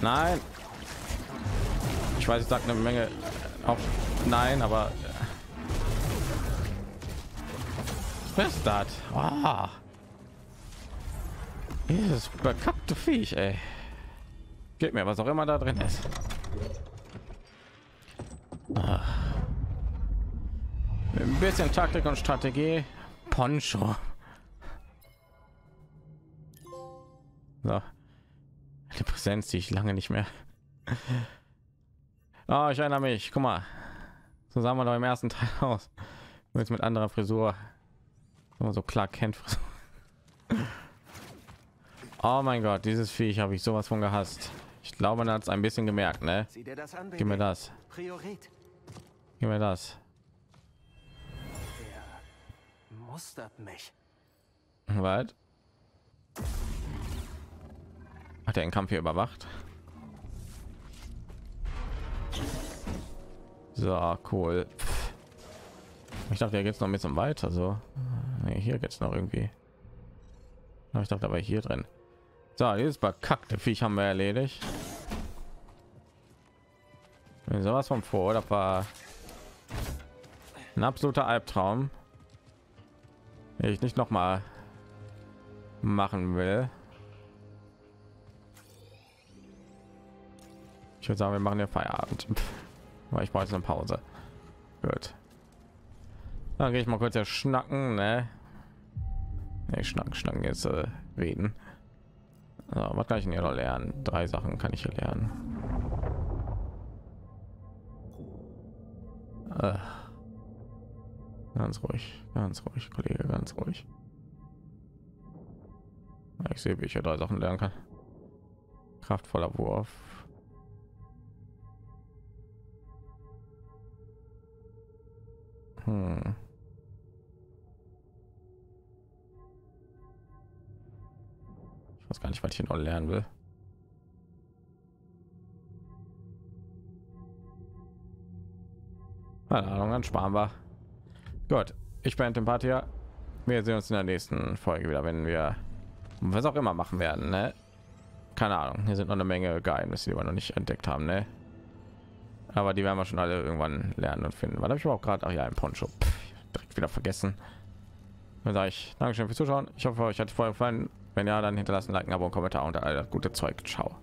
Nein. Ich weiß, ich sag eine Menge auf nein, aber äh, was ist das? Ah. Dieses bekackte Viech, ey. Gib mir was auch immer da drin ist. Ah. Mit Ein bisschen Taktik und Strategie. Poncho. So. Eine Präsenz, die ich lange nicht mehr. Oh, ich erinnere mich. Guck mal. So sahen wir doch im ersten Teil aus. Jetzt mit anderer Frisur. Immer so klar kennt. Oh mein Gott, dieses Viech habe ich sowas von gehasst. Ich glaube, man hat es ein bisschen gemerkt, ne? Gib mir das. Priorit. Gib mir das. Mustert mich. Was? Hat er den Kampf hier überwacht? So, cool. Ich dachte, er geht's noch ein bisschen weiter. So, nee, hier geht's noch irgendwie. Ich dachte aber hier drin. So, dieses bekackte Viech haben wir erledigt. Mir Sowas von vor, das war ein absoluter Albtraum. Ich nicht noch mal machen will. Ich würde sagen, wir machen ja Feierabend. Weil ich brauche eine Pause. Gut. Dann gehe ich mal kurz ja schnacken, ne? Nee, schnacken, schnacken jetzt äh, reden. So, was kann ich denn hier noch lernen? Drei Sachen kann ich hier lernen. Äh. Ganz ruhig, ganz ruhig, Kollege, ganz ruhig. Ich sehe, wie ich hier drei Sachen lernen kann. Kraftvoller Wurf. Hm. Ich weiß gar nicht, was ich hier noch lernen will. Keine Ahnung, dann sparen wir. Gut, ich bin Empathia. Wir sehen uns in der nächsten Folge wieder, wenn wir was auch immer machen werden. Ne? Keine Ahnung, hier sind noch eine Menge Geheimnisse, die wir noch nicht entdeckt haben. Ne? Aber die werden wir schon alle irgendwann lernen und finden. Was habe ich überhaupt gerade? Ach ja, ein Poncho. Pff, direkt wieder vergessen. Dann sage ich Dankeschön fürs Zuschauen. Ich hoffe, euch hat die Folge gefallen. Wenn ja, dann hinterlassen Like, Abo, und Kommentar und all das gute Zeug. Ciao.